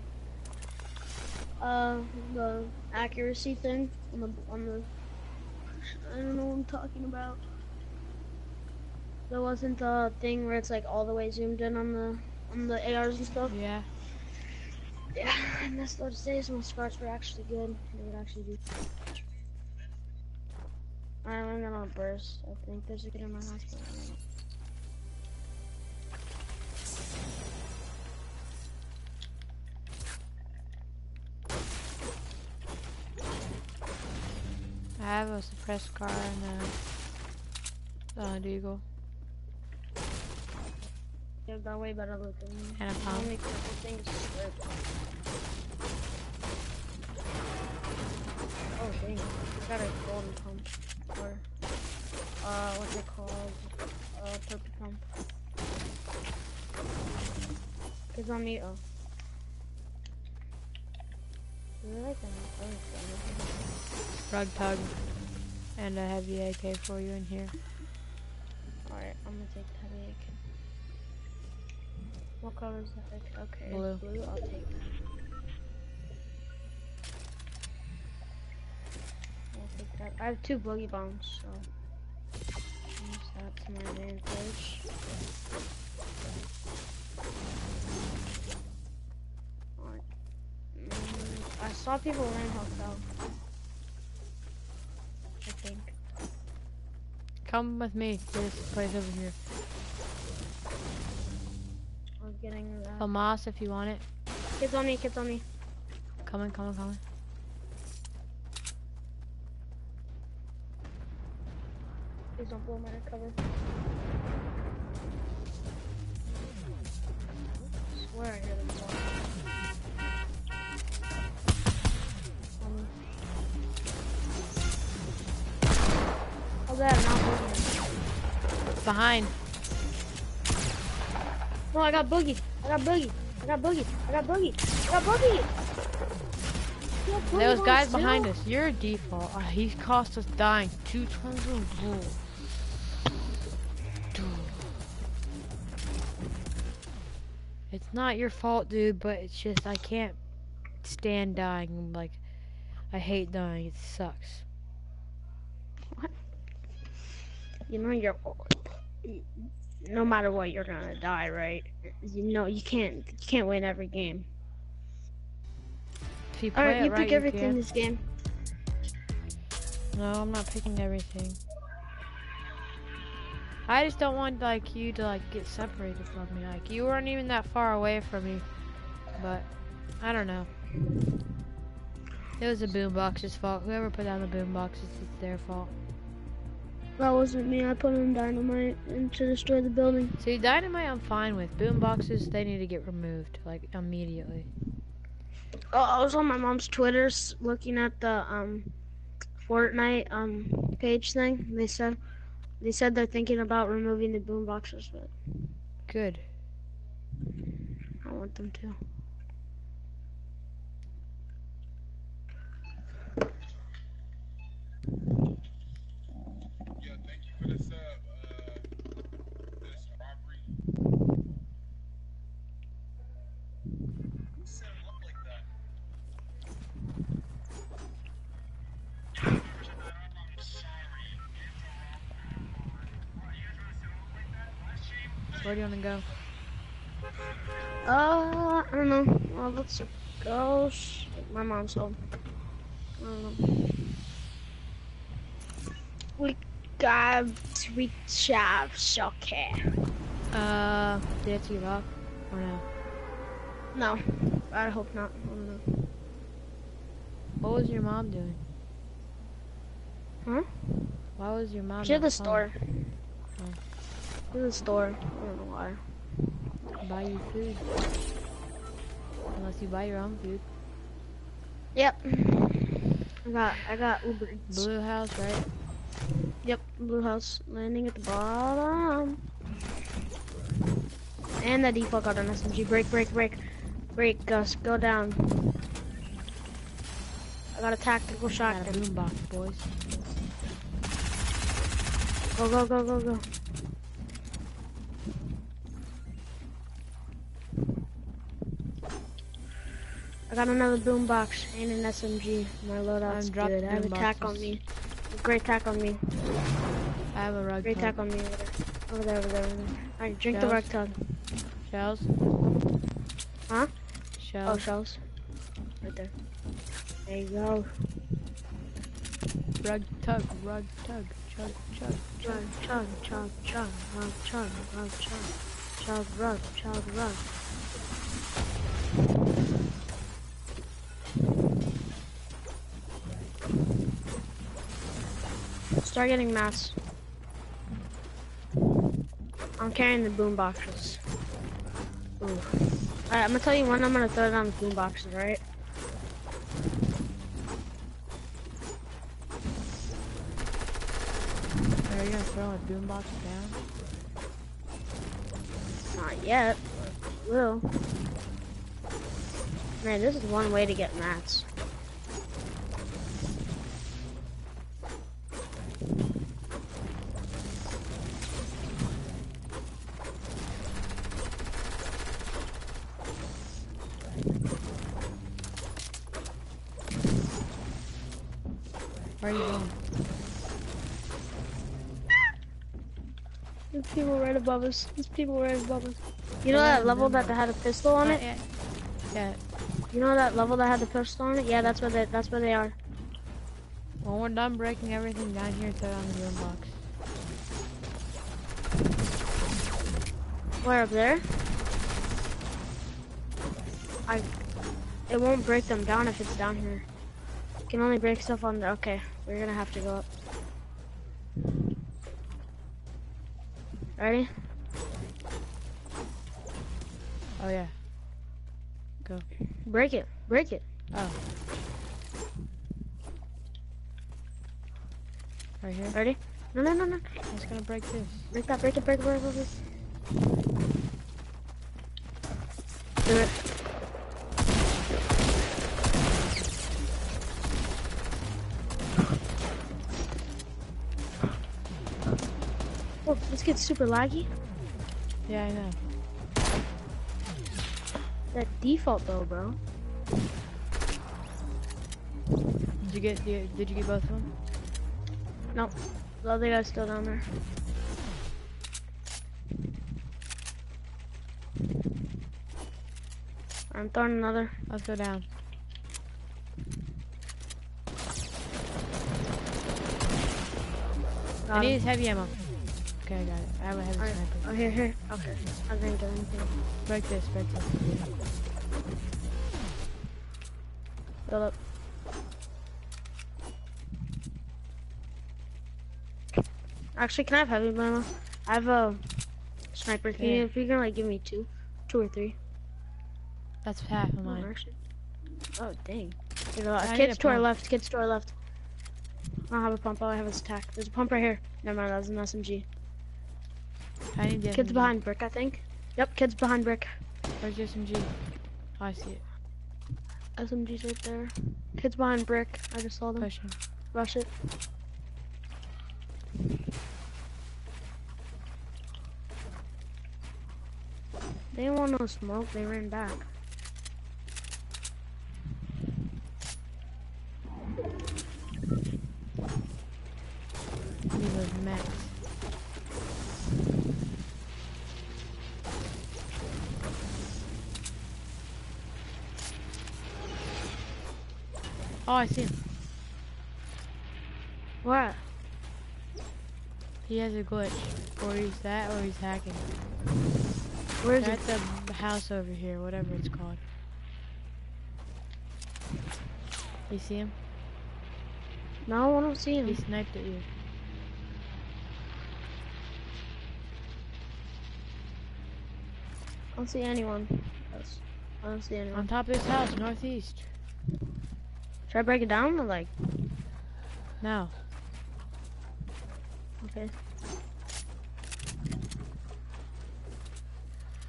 uh the accuracy thing on the on the I don't know what I'm talking about. There wasn't the thing where it's like all the way zoomed in on the on the ARs and stuff. Yeah. Yeah, I miss those days when scars were actually good. They would actually do. I'm gonna burst. I think there's a kid in my but I have a suppressed car and a uh, deagle Yeah, that way better look than me. and a The pump. only purple thing is block. Oh dang, I got a golden pump. Or, uh, what's it called? Uh, purple pump. Cause on me, oh. Really like Rug tug and a heavy AK for you in here. Alright, I'm gonna take the heavy AK. What color is that? Okay, Blue. blue. I'll take that. I'll take that. I have two boogie bombs, so use that to my advantage. Alright. Mm, I saw people health out. I think. Come with me to this place over here. Getting that. Famas if you want it. Kids on me, kids on me. Coming, coming, coming. Please don't blow my cover. I swear I hear them. Um, How's that? Not. Behind. No, I got boogie. I got boogie. I got boogie. I got boogie. I got boogie. You have boogie Those on guys behind us. You're a default. Uh, he cost us dying two times in a row. It's not your fault, dude, but it's just I can't stand dying. Like, I hate dying. It sucks. What? You know you're. No matter what, you're gonna die, right? You know you can't. You can't win every game. If you play Alright, it you right, pick you everything can. this game. No, I'm not picking everything. I just don't want like you to like get separated from me. Like you weren't even that far away from me, but I don't know. It was the boombox's fault. Whoever put down the boomboxes, it's their fault. That wasn't me. I put in dynamite and to destroy the building. See, dynamite I'm fine with. Boom boxes, they need to get removed like immediately. Oh, I was on my mom's Twitter looking at the um Fortnite um page thing. They said they said they're thinking about removing the boom boxes, but Good. I want them to. Yeah, thank you for the sub, uh, this robbery. Who set him up like that? Where do you want to go? Uh, I don't know. Well, let's go. My mom's home. I don't know. We we have okay. Uh, did it give up or no? No, I hope not. I don't know. What was your mom doing? Huh? Why was your mom? She's at the store. Oh. She's at the store. I don't know why. Buy you food. Unless you buy your own food. Yep. I got I got Uber. Blue house, right? Yep, blue house landing at the bottom. And the default got an SMG. Break, break, break. Break, Gus. Go down. I got a tactical shot. Got a boombox, boys. Go, go, go, go, go. I got another boombox and an SMG. My loadout's good. I have a tack boomboxes. on me. Great tack on me. I have a rug Great tug. tack on me over there. Over there, over there, over there. Alright, drink the rug tug. Shells? Huh? Shells. Oh, Shells. shells. Right there. There you go. Rug tug, rug tug, chug, chug. Chug, chug, chug, chug, rug, chug, rug, chug. Chug, rug, chug, rug. Start getting mats. I'm carrying the boom boxes. Ooh. Alright, I'm gonna tell you when I'm gonna throw down the boom boxes, right? Are you gonna throw a boom box down? Not yet, will. Man, this is one way to get mats. Where are you going? There's people right above us. There's people right above us. You know that level that had a pistol on it? Yeah. You know that level that had the pistol on it? Yeah, that's where they that's where they are. When we're done breaking everything down here, throw down the boombox. Where up there? I it won't break them down if it's down here. You can only break stuff on there. Okay, we're gonna have to go up. Ready? Oh yeah. Go. Break it. Break it. Oh. Right here. Ready? No no no no. I'm just gonna break this. Break that, break it, break it, break it, break it. Do it. Oh, this gets super laggy. Yeah, I know. That default though, bro. Did you get the, did you get both of them? The other guy's still down there. I'm throwing another. Let's go down. I Got need him. his heavy ammo. Okay, I got it. I have a heavy Alright. sniper. Oh, here, here. Okay. I didn't get anything. Break this, break this. Fill up. Actually, can I have heavy ammo? I have a sniper. Can you, Yeah. if you can like give me two, two or three. That's half of Oh, mine. Oh dang. You know, kids to our left. Kids to our left. I don't have a pump. All I have is attack. There's a pump right here. Never mind. That's an SMG. I need the Kids SMG. behind brick, I think. Yep, kids behind brick. Where's the SMG? Oh, I see it. SMG's right there. Kids behind brick. I just saw them. Pushing. Rush it. They want no smoke. They ran back. Need those mats. Oh, I see him. What? He has a glitch. Or he's that, or he's hacking. Where is They're it? at the house over here, whatever it's called. You see him? No, I don't see him. He sniped at you. I don't see anyone. I don't see anyone. On top of this house, northeast. Should I break it down or like? No. Okay.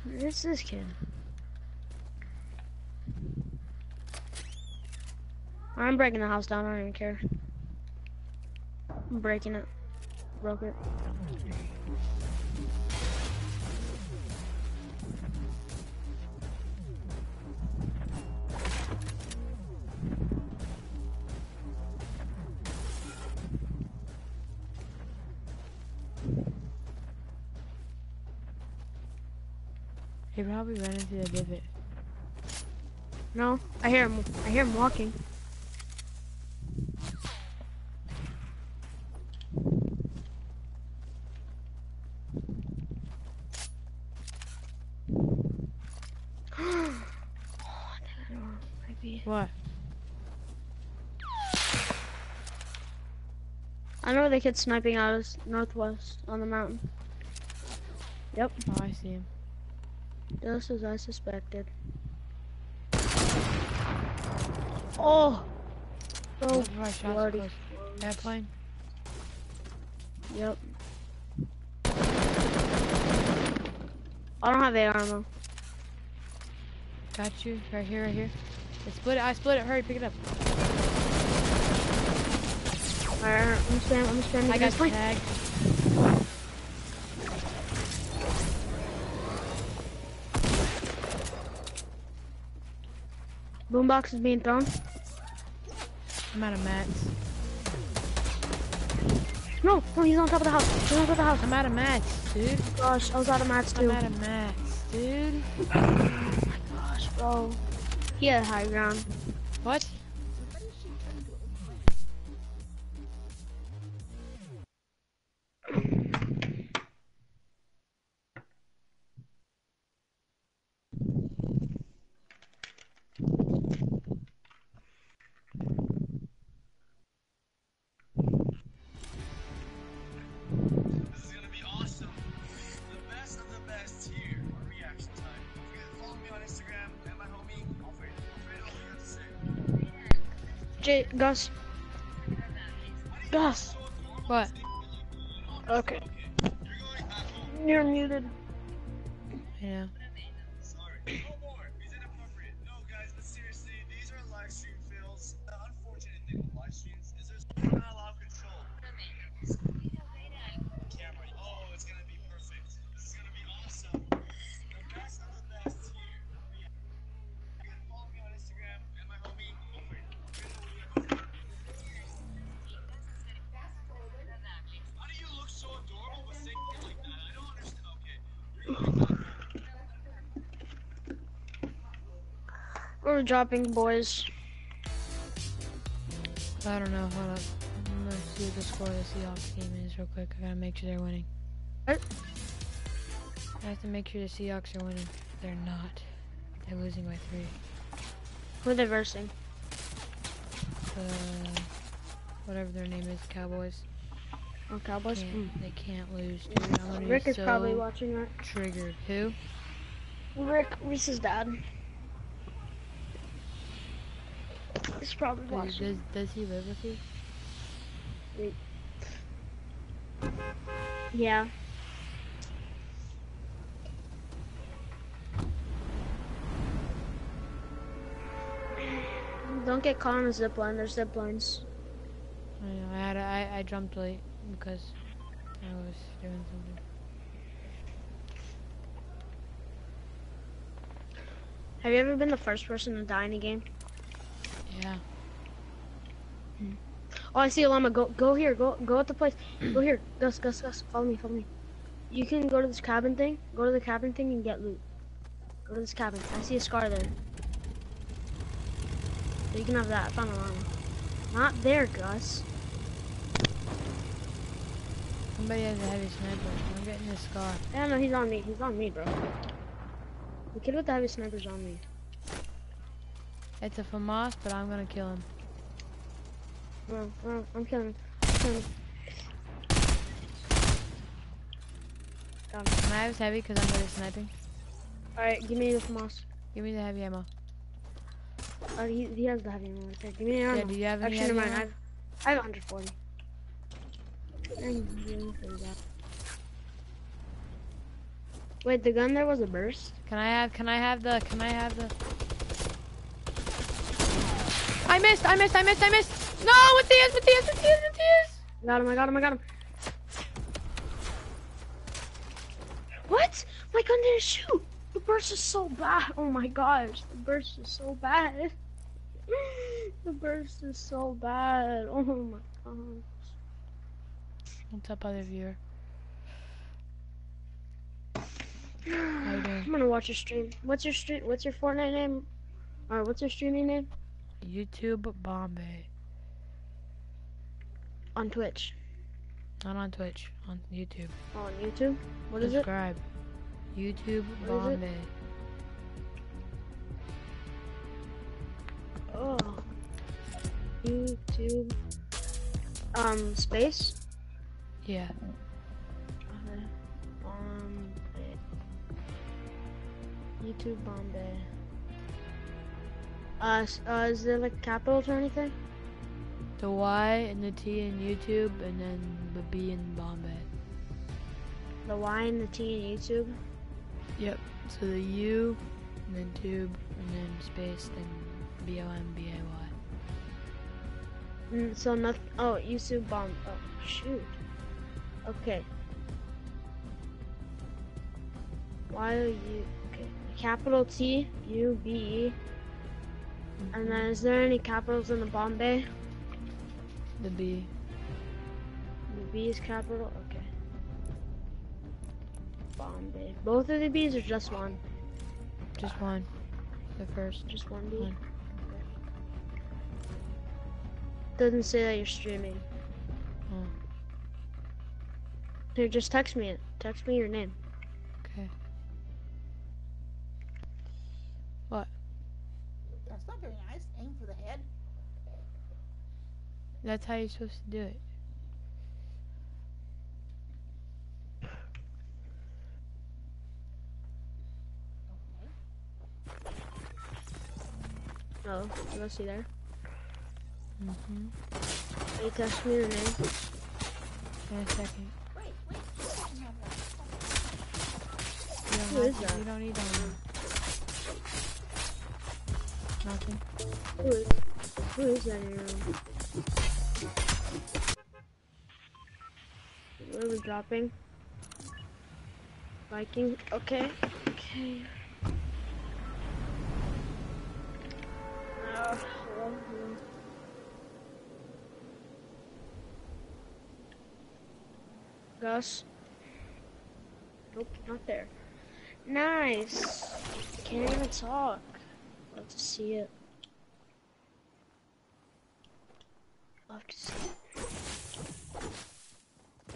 Where's this kid? I'm breaking the house down. I don't even care. I'm breaking it. Broke it. He probably ran into the divot. No, I hear him. I hear him walking. What? I know the kid sniping out of northwest on the mountain. Yep, Oh, I see him. Just as I suspected. Oh! Oh, oh Both of shots bloody. Airplane? Yep. I don't have AR ammo. Got you. Right here, right here. I split it. I split it. Hurry, pick it up. Alright, I'm spam. I'm spamming. I got tagged. Boombox is being thrown. I'm out of mats. No, no, he's on top of the house. He's on top of the house. I'm out of mats, dude. Gosh, I was out of mats too. I'm out of mats, dude. Oh my Gosh, bro. He had high ground. Gus. Gus. What? Okay. You're going back home. You're muted. Yeah. We're dropping, boys. I don't know. Hold up. I'm gonna see what the score of the Seahawks game is real quick. I gotta make sure they're winning. What? I have to make sure the Seahawks are winning. They're not. They're losing by three. Who are they versing? Uh, whatever their name is, Cowboys. Oh, Cowboys? Can't, Mm. They can't lose, dude. Rick is so probably watching that. triggered. Who? Rick, Reese's dad. He's probably Does, watching. does, does he live with you? Wait. Yeah. Don't get caught on a zip line. There's ziplines. I know. I had a, I, I jumped late because I was doing something. Have you ever been the first person to die in a game? Yeah. Oh, I see a llama. Go, go here. Go, go at the place. Go here. Gus, Gus, Gus. Follow me. Follow me. You can go to this cabin thing. Go to the cabin thing and get loot. Go to this cabin. I see a scar there. So you can have that. I found a llama. Not there, Gus. Somebody has a heavy sniper. I'm getting this scar. Yeah, no, he's on me. He's on me, bro. The kid with the heavy sniper's on me. It's a FAMAS, but I'm gonna kill him. Bro, bro, I'm killing him. I'm killing him. Got him. Can I have heavy because I'm good at sniping? Alright, give me the FAMAS. Give me the heavy ammo. Alright, he, he has the heavy ammo right there. Give me the ammo. Yeah, do you have any Actually, never heavy mind. ammo? I have, I have 140. I'm doing for that. Wait, the gun there was a burst? Can I have, can I have the, can I have the... I missed, I missed, I missed, I missed! No, Matthias, Matthias, Matthias, Matthias! Got him, I got him, I got him. What? My gun didn't shoot! The burst is so bad. Oh my gosh, the burst is so bad. the burst is so bad. Oh my gosh. What's up, other viewer? How you doing? I'm gonna watch your stream. What's your stream? What's your Fortnite name? Alright, what's your streaming name YouTube Bombay. On Twitch? Not on Twitch, on YouTube. Oh, on YouTube. What is it? Subscribe. YouTube What? Bombay. Oh. YouTube. Um, space. Yeah. Okay. Bombay. YouTube Bombay. Uh, uh, is there like capitals or anything? The Y and the T in YouTube, and then the B in Bombay. The Y and the T in YouTube. Yep. So the U, and then tube, and then space, then B O M B A Y. Mm, so nothing. Oh, YouTube bomb. Oh, shoot. Okay. Why Y O U. Okay. Capital T U B E. And then is there any capitals in the Bombay? The B. The B is capital. Okay. Bombay. Both of the B's or just one? Just one. The first. Just one B. One. Doesn't say that you're streaming. Oh. Here, just text me it. Text me your name. That's how you're supposed to do it. Oh, you want to see there? Mm-hmm. You text me your name? In a second. Wait, wait. I that. You don't, Who is that? You don't need that one. Nothing. Who is, who is that in your room? Where are we dropping? Viking. Okay. Okay. Gus. Nope, not there. Nice. Can't even talk. Love to see it. Love to see it.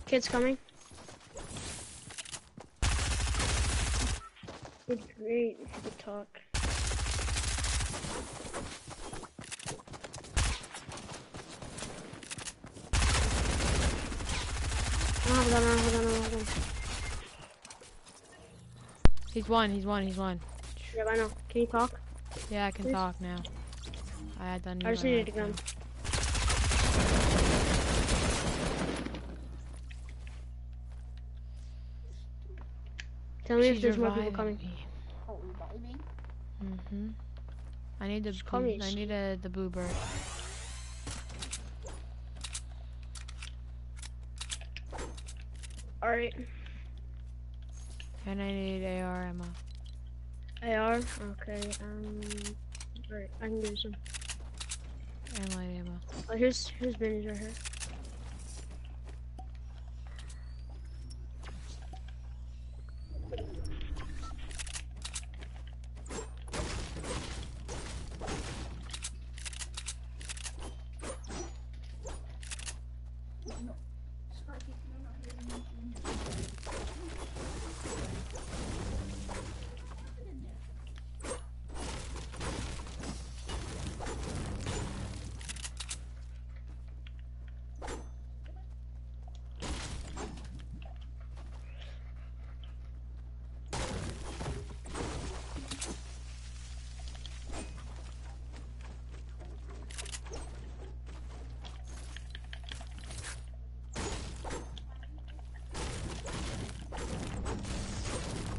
Kids coming. Would be great if you could talk. I don't have a gun, I don't have a gun, I don't have a gun. He's one. He's one. He's one. Yeah, I know. Can you talk? Yeah, I can Please? talk now. I had done. I just my needed a right gun. Tell me if She's there's more people coming. Oh, reviving? Mm-hmm. I need the Just blue, me I need a, the blue bird. Alright. And I need AR ammo. AR? Okay, um... Alright, I can you some. And light ammo. Oh, here's, here's minis right here.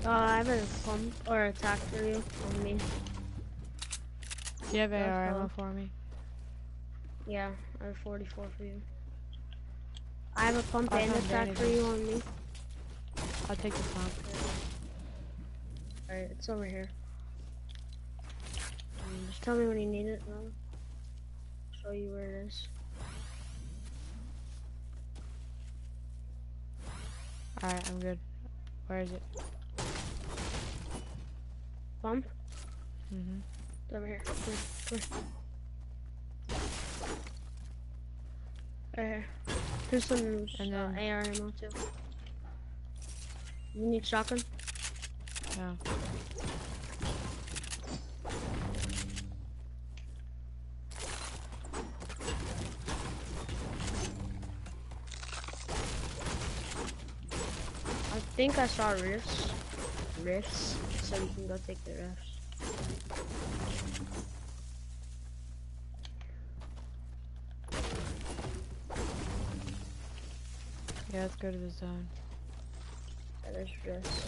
Uh, I have a pump or attack for you on me. Do you have AR ammo for me? Yeah, I have 44 for you. I have a pump and have attack for you on me. I'll take the pump. Alright, it's over here. Um, just tell me when you need it, and I'll show you where it is. Alright, I'm good. Where is it? Pump? Mm-hmm. It's over here. Come here. Right here. Here's some And uh, then- AR ammo too. You need shotgun? No. I think I saw rifts. Rifts. So we can go take the rifts. Yeah, let's go to the zone. Yeah, there's rifts.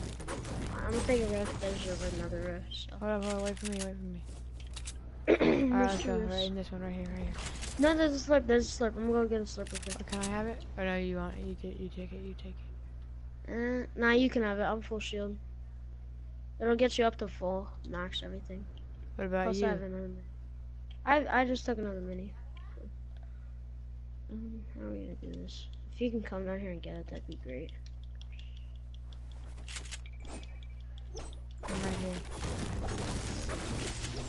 I'm gonna take a rift. There's over another. So. Hold up, hold up, wait for me, wait for me. Alright, let's go. Right in this one, right here, right here. No, there's a slip. There's a slip. I'm gonna go get a slip of. Oh, can I have it? Or no, you want you take you take it, you take it. Uh, nah, you can have it. I'm full shield. It'll get you up to full max everything. What about Plus, you? I have another. mini. I I just took another mini. Um, how are we gonna do this? If you can come down here and get it, that'd be great. I'm right here.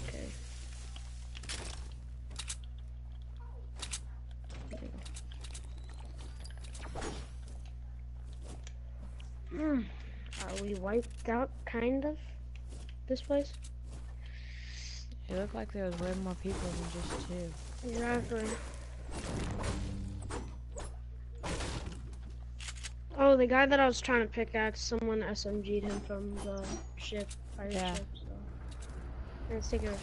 Okay. There we go. Hmm. Are we wiped out, kind of? This place? It looked like there was way more people than just two. Exactly. Oh, the guy that I was trying to pickaxe, someone SMG'd him from the ship, pirate Yeah. ship, so. Let's take a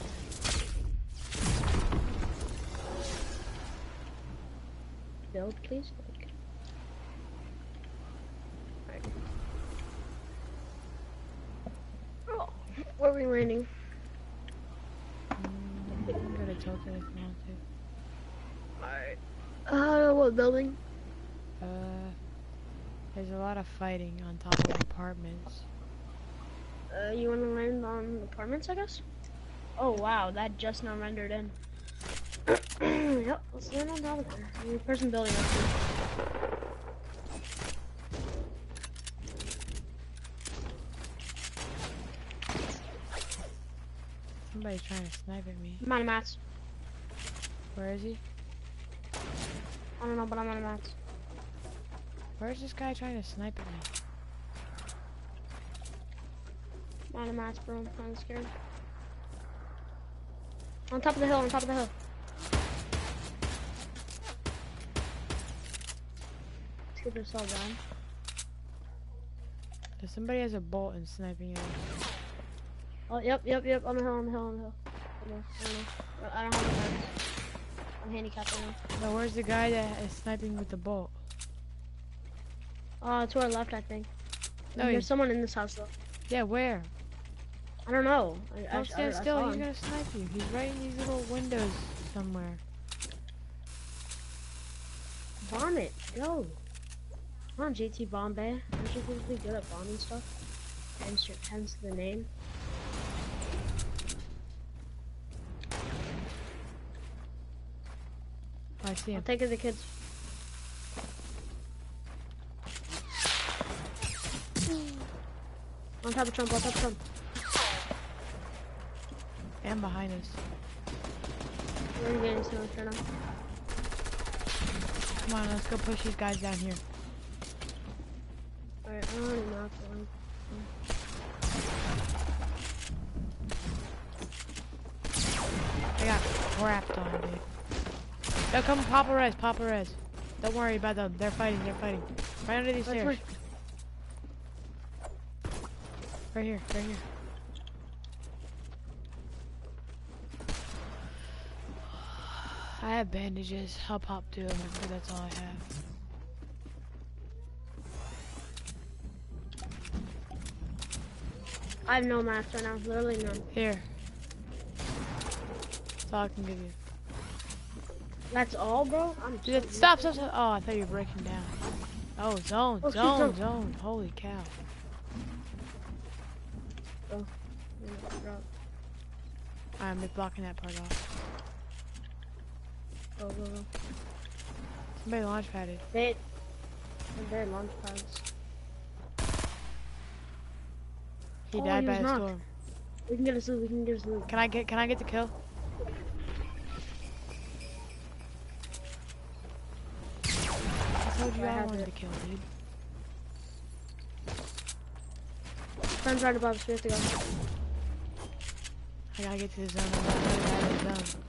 Build, please. Okay. Right. Oh, where are we landing? Mm, you can go to Tilted if you want to. Alright. Uh, what building? Uh, there's a lot of fighting on top of apartments. Uh, you want to land on apartments, I guess? Oh, wow, that just now rendered in. yep, let's land on there. Person building up here. Somebody's trying to snipe at me. I'm out of mats. Where is he? I don't know, but I'm out of mats. Where's this guy trying to snipe at me? I'm out of mats, bro. I'm kinda scared. On top of the hill, on top of the hill. Let's get this all done. If somebody has a bolt and sniping at me. Oh, yep, yep, yep, on the hill, on the hill, on the hill. I don't know, I don't know. I don't have any mats. I'm handicapped right now. No, where's the guy that is sniping with the bolt? Uh, to our left, I think. No, There's he's- someone in this house, though. Yeah, where? I don't know. I, I, Don't I, stand I still, saw he's gonna snipe you. He's right in these little windows somewhere. Bomb it. Go. Come on, JT Bombay. Aren't you supposed to be good at bombing stuff? Hence, hence the name. I see I'll him. take it, the kids. On top of Trump, on top of Trump. And behind us. We're getting sandwich right now. Come on, let's go push these guys down here. Alright, I don't even know if one. I got crapped on, dude. They'll come Papa Res, Papa Res. Don't worry about them. They're fighting, they're fighting. Right under these That's stairs. Right here, right here. I have bandages. I'll pop two of them, but that's all I have. I have no mask right now, literally none. Here. That's all I can give you. That's all, bro? I'm Dude, stop, stop, stop. Oh, I thought you were breaking down. Oh, zone, Oh, zone, zone. zone. Holy cow. Oh, bro. I'm blocking that part off. Go, go, go. Somebody launch padded. They, they're launch pads. He Oh, died he by knocked. storm. We can get a loot. We can get a loot. Can I get can I get the kill? Told you have wanted to kill, dude. Friends right above us. We have to go. I gotta get to the zone. I'm not really out of the zone.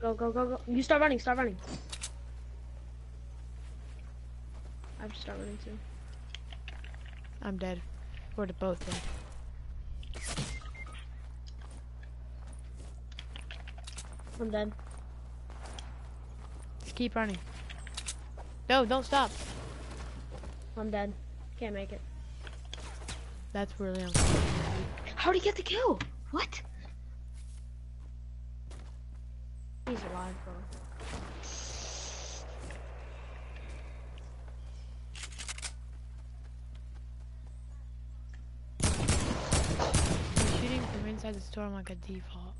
Go, go, go, go. You start running. Start running. I have to start running too. I'm dead. We're both dead. I'm dead. Just keep running. No, don't stop. I'm dead. Can't make it. That's really unfortunate. How'd he get the kill? What? He's alive, bro. I'm shooting from inside the storm like a default.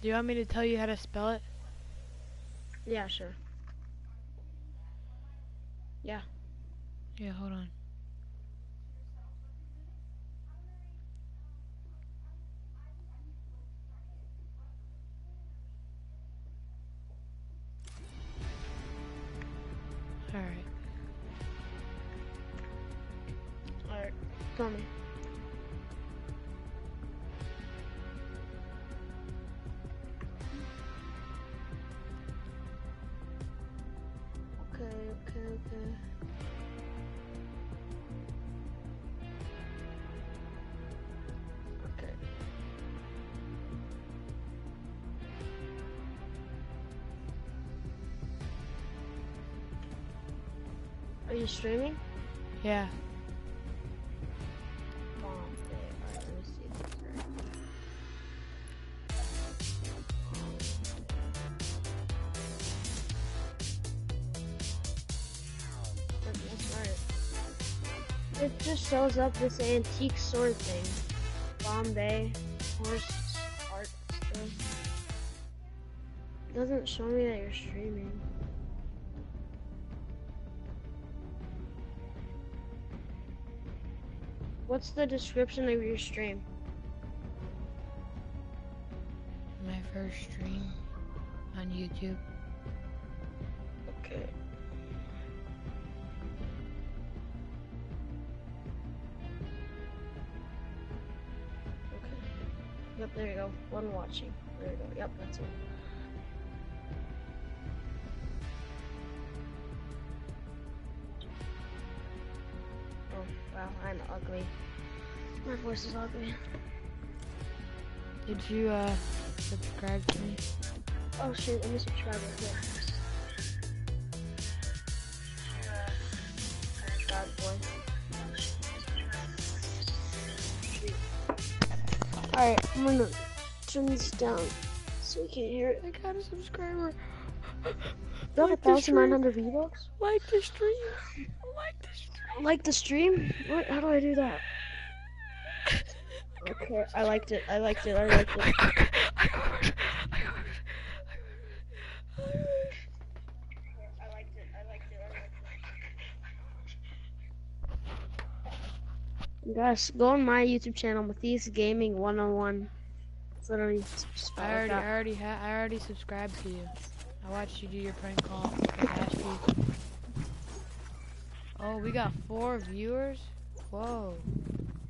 Do you want me to tell you how to spell it? Yeah, sure. Yeah, Yeah, hold on. Alright. Alright, tell me. That's- that's alright. It just shows up this antique sword thing. Bombay horse art stuff. Doesn't show me that you're streaming. What's the description of your stream? My first stream on YouTube. Okay. Okay. Yep, there you go. One watching. There you go. Yep, that's it. Is ugly. Did you uh subscribe to me? Oh shoot, let me subscribe. Uh, subscribe, boy. Alright, I'm gonna turn this down so we can't hear it. I got a subscriber. You have a Like the thousand nine hundred V-Bucks? Like the stream. Like the stream. Like the stream? What? How do I do that? Okay, I liked it. I liked it. I liked it. Guys, go on my YouTube channel, Matthias Gaming 101. It's literally I already. I already, ha- I already subscribed to you. I watched you do your prank call. Oh, we got four viewers. Whoa.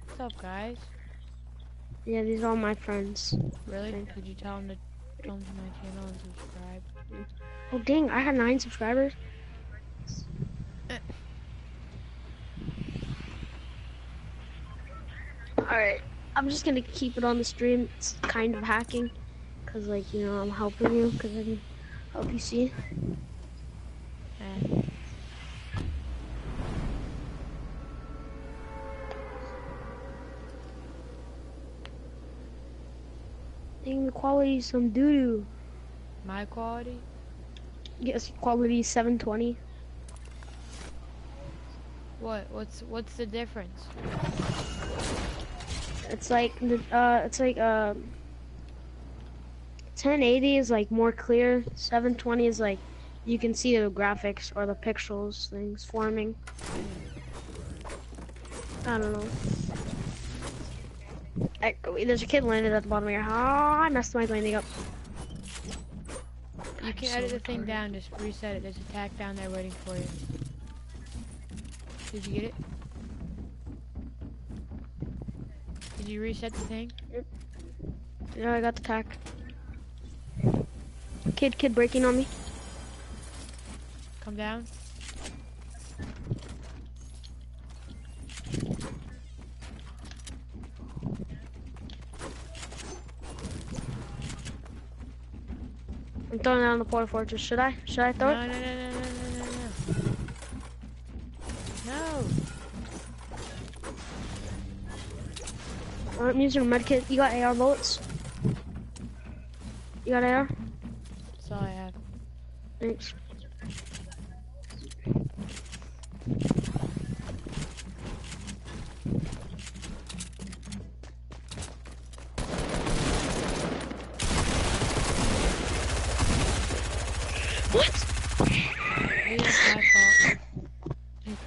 What's up, guys? Yeah, these are all my friends. Really? Thank- Could you tell them to come to my channel and subscribe? Oh dang, I had nine subscribers. Alright, I'm just gonna keep it on the stream. It's kind of hacking. Cause like, you know, I'm helping you because I can help you see. Eh. The quality some doo-doo. My quality? Yes, quality is 720. What? What's what's the difference? It's like the uh, it's like um, 1080 is like more clear. 720 is like you can see the graphics or the pixels things forming. I don't know. I, there's a kid landed at the bottom of your house. Ah, I messed my landing up. You can so edit the thing down, just reset it. There's a tack down there waiting for you. Did you get it? Did you reset the thing? Yep. Yeah, I got the tack. Kid, kid breaking on me. Come down. I'm throwing it on the Port-a-Fortress. Should I? Should I throw No, it? no, no, no, no, no, no, no. No. I'm using a medkit. You got AR bullets? You got AR? That's all I have. Thanks.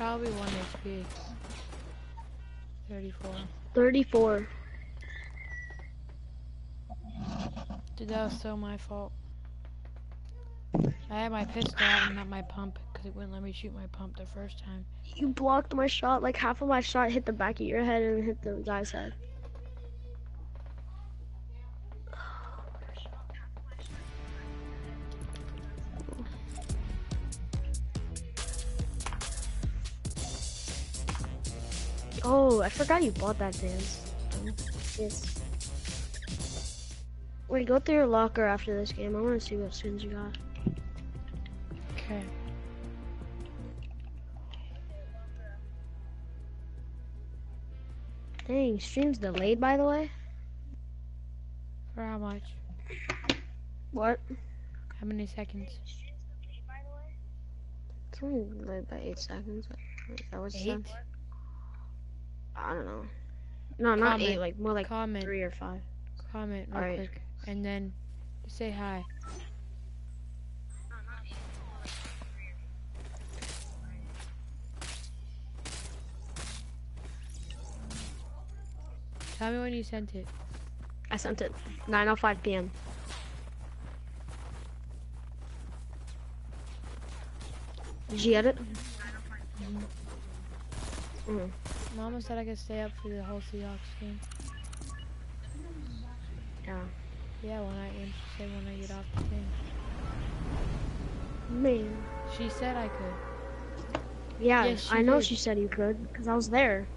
Probably 1 HP. 34. 34. Dude, that was so my fault. I had my pistol out and not my pump, because it wouldn't let me shoot my pump the first time. You blocked my shot. Like half of my shot hit the back of your head and hit the guy's head. Forgot you bought that dance. Yes. Wait, go through your locker after this game. I want to see what skins you got. Okay. Dang, stream's delayed by the way. For how much? What? How many seconds? Stream's delayed by the way. It's only delayed by eight seconds. That it Eight? said? I don't know. No, not Comment. eight. Like more like Comment. three or five. Comment real Alright. quick. And then say hi. Tell me when you sent it. I sent it 9:05 p.m. Did you get it? Mm. Mama said I could stay up for the whole Seahawks game. Yeah. Yeah, when I when she said when I get off the thing. Man. She said I could. Yeah, Yes, I know did. she said you could because I was there.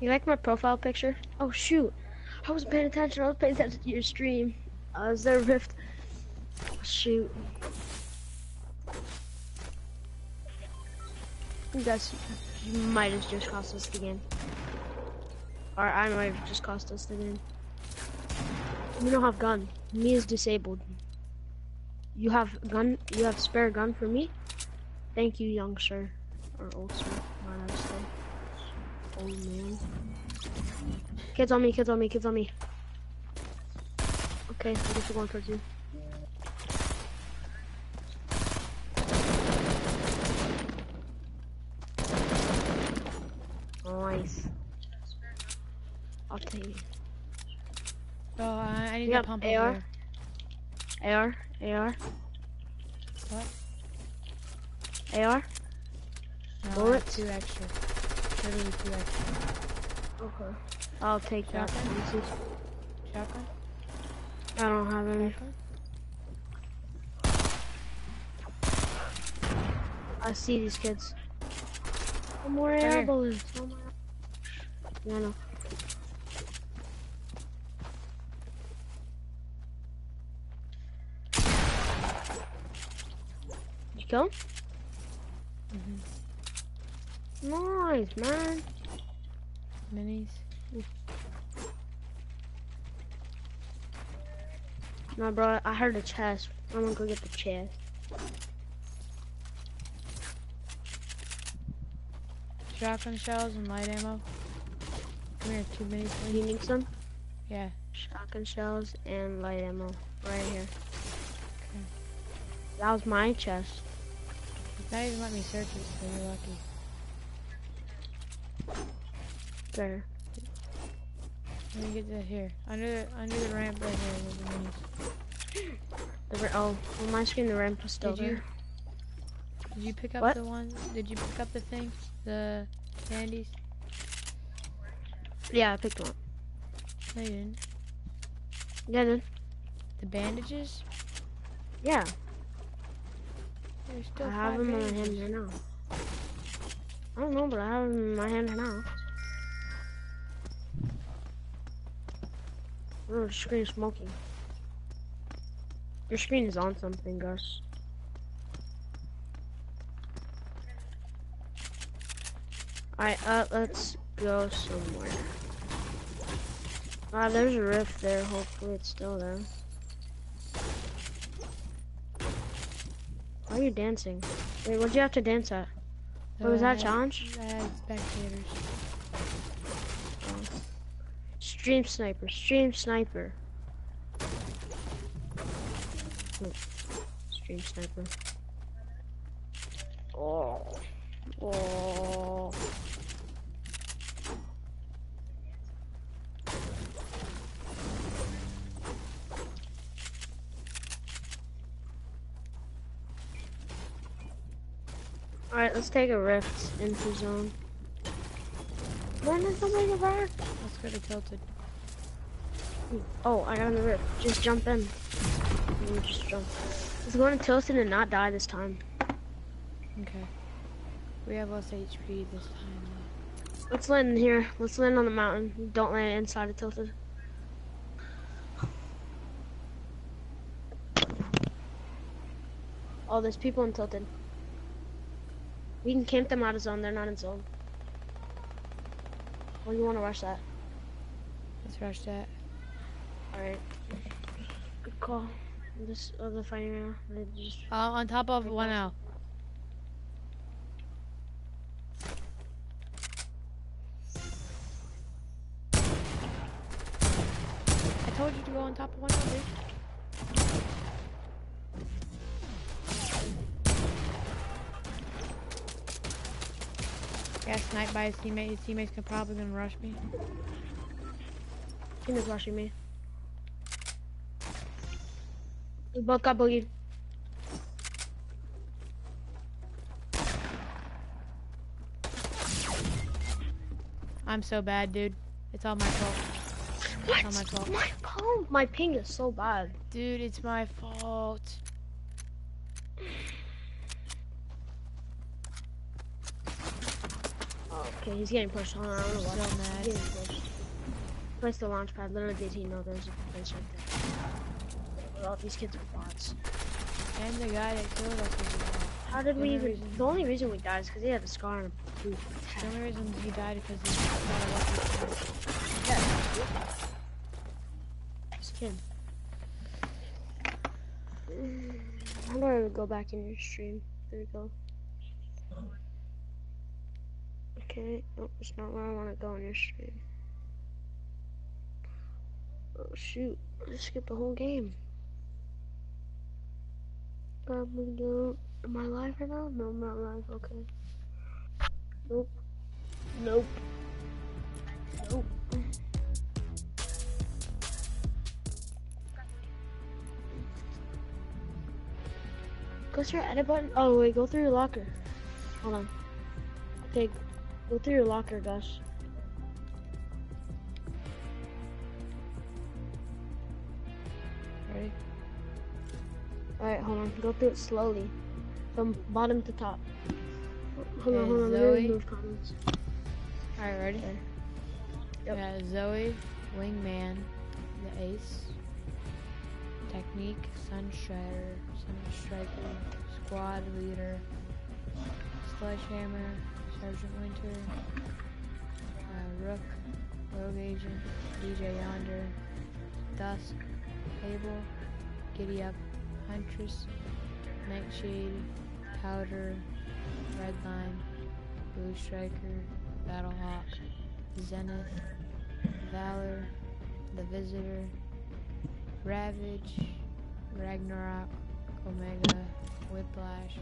You like my profile picture? Oh shoot. I wasn't paying attention. I was paying attention to your stream. I was there, a Rift. Shoot. You guys you might have just cost us the game. Or I might have just cost us the game. You don't have gun. Me is disabled. You have gun. You have spare gun for me. Thank you, young sir, or old sir. Say? Old man. Kids on me. Kids on me. Kids on me. Okay, I guess we're going towards you. Nice. I'll take it. Oh, I, I need Yep, to pump AR. AR, AR, What? AR. No, Bullets? two extra. Literally two extra. Okay. I'll take that. Shotgun? I don't have any. I see these kids. No more Right air bullets. No more. Yeah, know. Did you kill him? Mm-hmm. Nice, man. Minis? No, bro, I heard a chest. I'm gonna go get the chest. Shotgun shells and light ammo. Come here, two minis. You need some? Yeah. shotgun shells, and light ammo right here. That was my chest. It's not even let me search it, so you're lucky. There. Let me get that here. Under the, under the ramp right here. The oh, on my screen the ramp is still Did you- there. Did you pick up What? the one? Did you pick up the thing? The candies? Yeah, I picked one. No, you didn't. Yeah, then. The bandages? Yeah, There's still I have them in my hand right now. I don't know, but I have them in my hand right now. Oh, the screen is smoking. Your screen is on something, Gus. Alright, uh, let's go somewhere. Ah, there's a rift there. Hopefully it's still there. Why are you dancing? Wait, what'd you have to dance at? What was Uh, that challenge? I had spectators. Stream sniper, stream sniper. Oh, Stream sniper. Oh. Oh. Alright, let's take a rift into zone. When is somebody get back? Let's go to Tilted. Oh, I got on the roof. Just jump in. Just jump. Let's go into Tilted and not die this time. Okay. We have less HP this time. Let's land in here. Let's land on the mountain. Don't land inside of Tilted. Oh, there's people in Tilted. We can camp them out of zone. They're not in zone. Oh, you want to rush that? Let's rush that. Alright. Good call. This other fighting now. They just Uh, on top of one out. I told you to go on top of one L, dude. Got sniped by his teammate. His teammates can probably gonna rush me. Team is rushing me. Both. I'm so bad, dude. It's all my fault. What? not my fault. My phone, my ping is so bad. Dude, it's my fault. Okay, he's getting pushed. Hold on, I don't know So mad. He's getting pushed. Place the launch pad. Little did he know there's a place right there. Well, these kids are bots. And the guy that killed us was a bot. How did The we even? reason- The only reason we died is because he had a scar on a boot. The only reason he died is because he got a lucky shot. This kid. How do I go back in your stream? There we go. Okay, nope, it's not where I want to go in your stream. Oh shoot, I skipped the whole game. Probably do. Am I live right now? No, I'm not live. Okay. Nope. Nope. Nope. Go through your edit button. Oh wait, go through your locker. Hold on. Okay, go through your locker, Gus. Alright, hold on. Go through it slowly. From bottom to top. Hold on, hold on. Let me Zoe. remove comments. Alright, ready? Okay. Yep. Yeah, Zoe, Wingman, the Ace, Technique, Sunstrider, Sunstriker, Squad Leader, Sledgehammer, Sergeant Winter, uh, Rook, Rogue Agent, DJ Yonder, Dusk, Fable, Giddy Up, Huntress, Nightshade, Powder, Redline, Blue Striker, Battlehawk, Zenith, Valor, The Visitor, Ravage, Ragnarok, Omega, Whiplash,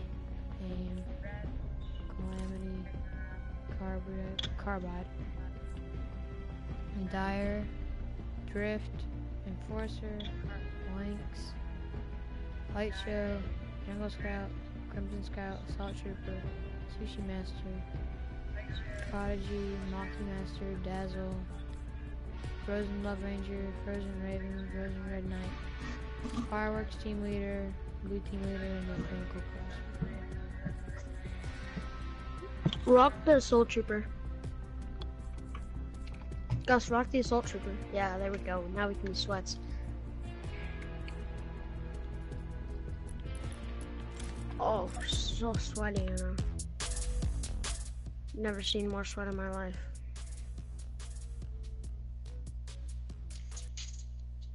Aim, Calamity, Carbide, Carbide, Dire, Drift, Enforcer, Blanks, Light Show, Jungle Scout, Crimson Scout, Assault Trooper, Sushi Master, Prodigy, Moxie Master, Dazzle, Frozen Love Ranger, Frozen Raven, Frozen Red Knight, Fireworks Team Leader, Blue Team Leader, and the Pinnacle Cross. Rock the Assault Trooper. Gus, rock the Assault Trooper. Yeah, there we go. Now we can be sweats. Oh, so sweaty, you know. Never seen more sweat in my life.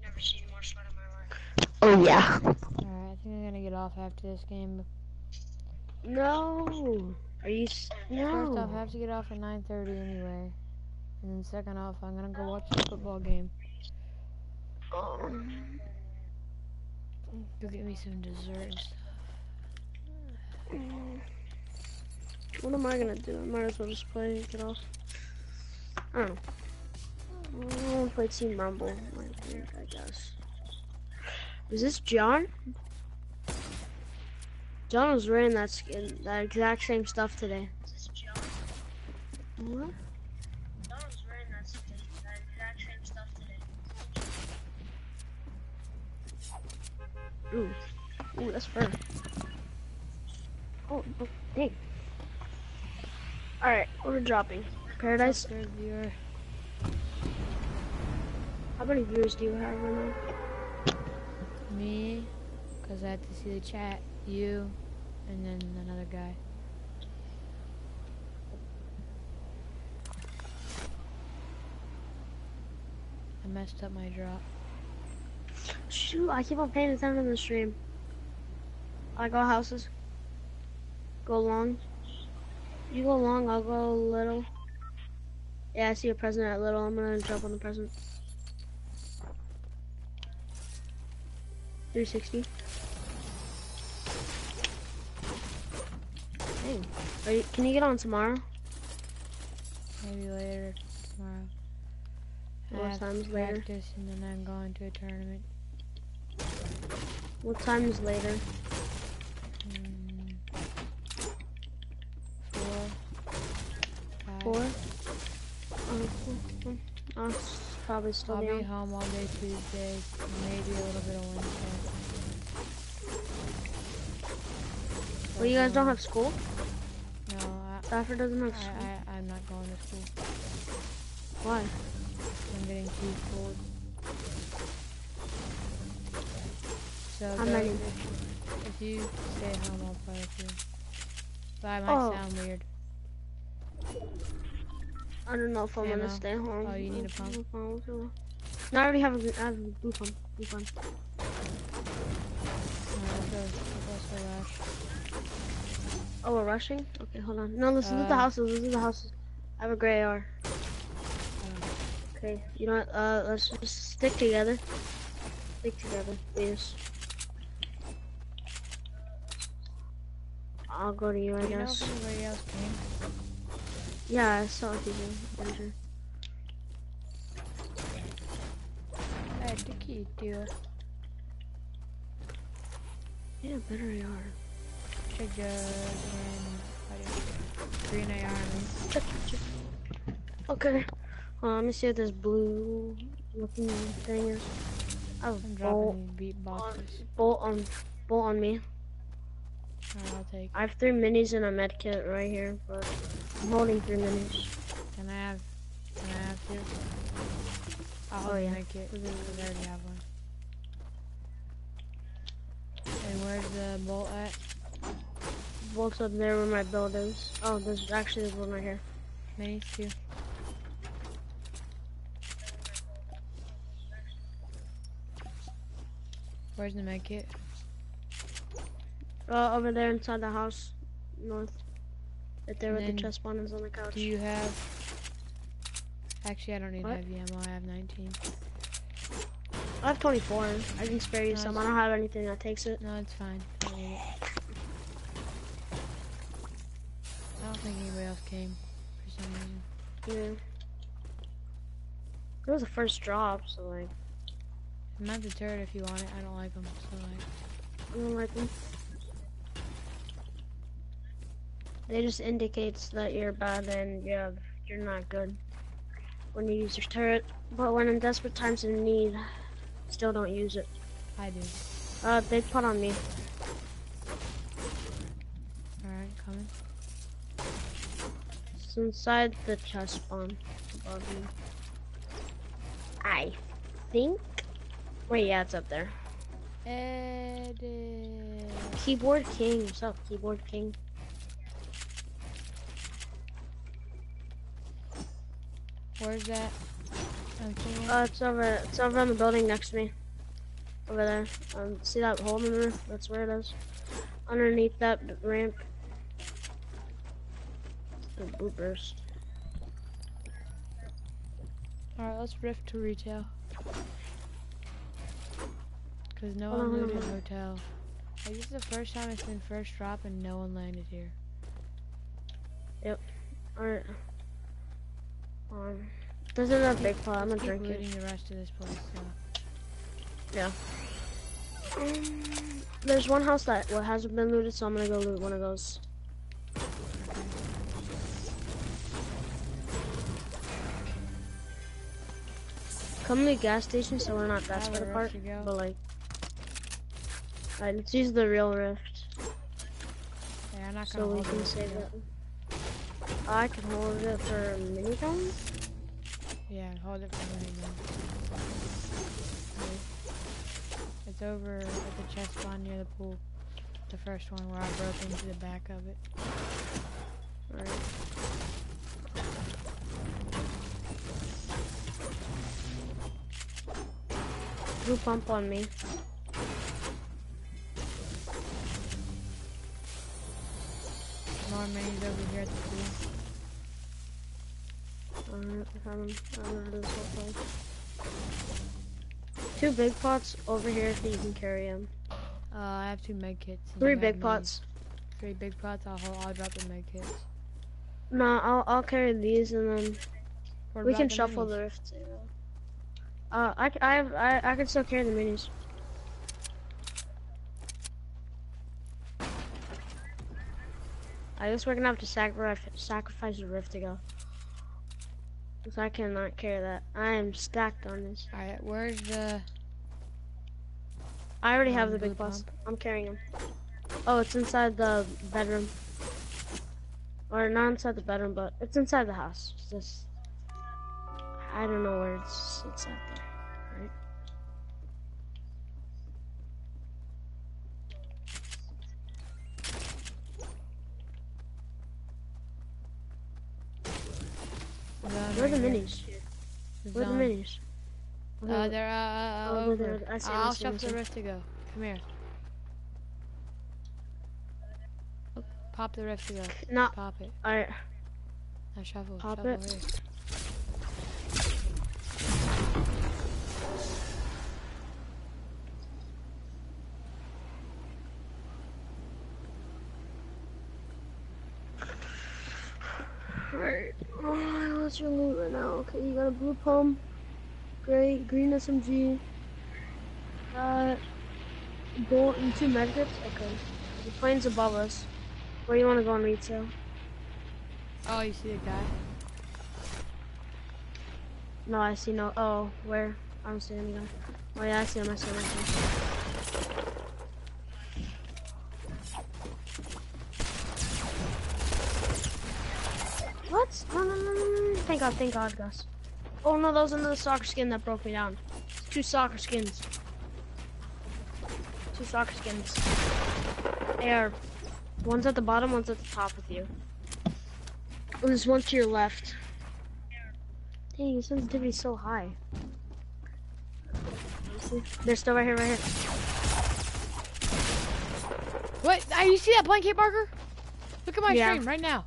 Never seen more sweat in my life. Oh yeah. Alright, I think I'm gonna get off after this game. No. Are you? s- First off, I have to get off at 9.30 anyway. And then second off, I'm gonna go watch the football game. Um, Go get me some dessert and stuff. Mm. What am I gonna do? I might as well just play get off. I don't know. Mm, I want to play Team Rumble, I guess. Is this John? John was wearing that skin, that exact same stuff today. Is this John? What? John was wearing that, skin, that exact same stuff today. Ooh. Ooh, that's fur. Oh, oh dang. Alright, we're dropping. Paradise, Third viewer. how many viewers do you have right now? Me, because I had to see the chat. You, and then another guy. I messed up my drop. Shoot, I keep on paying attention to the stream. I go houses. Go long. You go long, I'll go little. Yeah, I see a present at little. I'm gonna jump on the present. 360. Dang. Are you, can you get on tomorrow? Maybe later tomorrow. I What have time's later? and then I'm going to a tournament. What time is later? Mm, Four? Cool, cool. I'll s- probably still I'll be be home all day Tuesday, maybe a little bit of Wednesday. Well, you guys don't have school? No, I, Stafford doesn't have I, school. I, I'm not going to school. Why? I'm getting too cold. So go- many? if, if you stay home, I'll play with you. But I might Oh. sound weird. I don't know if I'm Ammo. gonna stay home. Oh, you need a pump? No, I already have a, I have a blue pump. Blue pump. Alright, let's go. Let's go rush. Oh, we're rushing? Okay, hold on. No, listen to the Uh, houses. This is the houses. I have a gray AR. Okay, you know what? Uh, let's just stick together. Stick together, please. I'll go to you, I you guess. Yeah, I saw sure. Hey, the key deal. Yeah, better AR. Check jug and I do. green AR. man. Check, check. Okay. Hold let me see what this blue looking thing is. I have a I'm bolt, dropping these beat boxes. bolt on, bolt on me. Alright, I'll take. I have three minis and a medkit right here, but I'm holding three minis. Can I have? Can I have two? I'll Oh, yeah. make it. Because I already have one. And where's the bolt at? Bolt's up there where my build is. Oh, there's actually there's one right here. Minis too. Where's the med kit? Uh, over there inside the house, north. Right there And where the chest is on the couch. Do you have? Actually, I don't need What? heavy ammo. I have 19. I have 24. I can spare you Nice. some. I don't have anything that takes it. No, it's fine. I it. I don't think anybody else came for some reason. Yeah. It was the first drop, so like, Mount the turret if you want it. I don't like them. So like, I don't like them. They just indicates that you're bad and have, you're not good when you use your turret. But when in desperate times of need, still don't use it. I do. Uh, they put on me. All right, coming. It's inside the chest spawn above me. I think. Wait, yeah, it's up there. Edit. Keyboard King. What's up, Keyboard King? Where's that? I'm seeing it. Uh, it's over. It's over on the building next to me. Over there. Um, see that hole in the roof? That's where it is. Underneath that ramp. The burst. All right, let's rift to retail. Cause no one on, hold looted hotel. Like, this is the first time it's been first drop and no one landed here. Yep. Alright. Um, this is a big pot. I'm gonna drink it. the rest of this place. So. Um, there's one house that what hasn't been looted, so I'm gonna go loot one of those. Come to the gas station so we're not that far apart, rift to go. but like, alright, let's use the real rift Yeah, I'm not gonna so we can save it. I can hold it for mini guns. Yeah, hold it for then. Wait. It's over at the chest spawn near the pool. The first one where I broke into the back of it. Alright. Blue pump on me. Big pots over here if you can carry them. Uh, I have two med kits. Three big pots. Three big pots. I'll hold. I'll drop the med kits. No, I'll I'll carry these and then What we can the shuffle minis? the rift. Uh, I I have I I can still carry the minis. I guess we're gonna have to sacrifice sacrifice the rift to go. Cause I cannot carry that. I am stacked on this. All right, where's the? I already have the big pots. I'm carrying them. Oh, it's inside the bedroom. Or not inside the bedroom, but it's inside the house. It's just I don't know where it's it's out there. Right? Where are the minis? Where are the minis? Uh, Okay, they're uh, Oh, over. they're- they're- I see 'em, I I'll 'em, the shuffle see the 'em. rift to go. Come here. Oh, Pop the rift to go. Not Pop it. alright. Now shuffle. Pop shuffle it. here. Alright. Oh, your loot right now? Okay, you got a blue pump, gray, green SMG, uh, got gold and two medkits. Okay. The plane's above us. Where do you want to go on retail? Oh, you see the guy? No, I see no. Oh, where? I don't see any guy. Oh yeah, I see him. I see him. I see him. What? No, no, no, no, no. Thank God, thank God, Gus. Oh no, that was another soccer skin that broke me down. Two soccer skins. Two soccer skins. Air. One's at the bottom, one's at the top with you. And there's one to your left. Dang, your sensitivity's so high. They're still right here, right here. What? Ah, you see that blanket marker? Look at my Yeah. stream right now.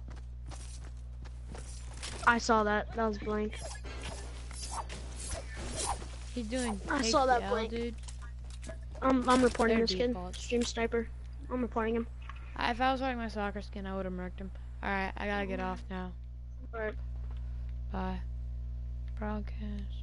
I saw that. That was blank. He's doing. I saw that HDL, blink. dude. I'm I'm reporting They're this kid. Stream sniper. I'm reporting him. If I was wearing my soccer skin, I would have murked him. Alright, I gotta get off now. Alright. Bye. Broadcast.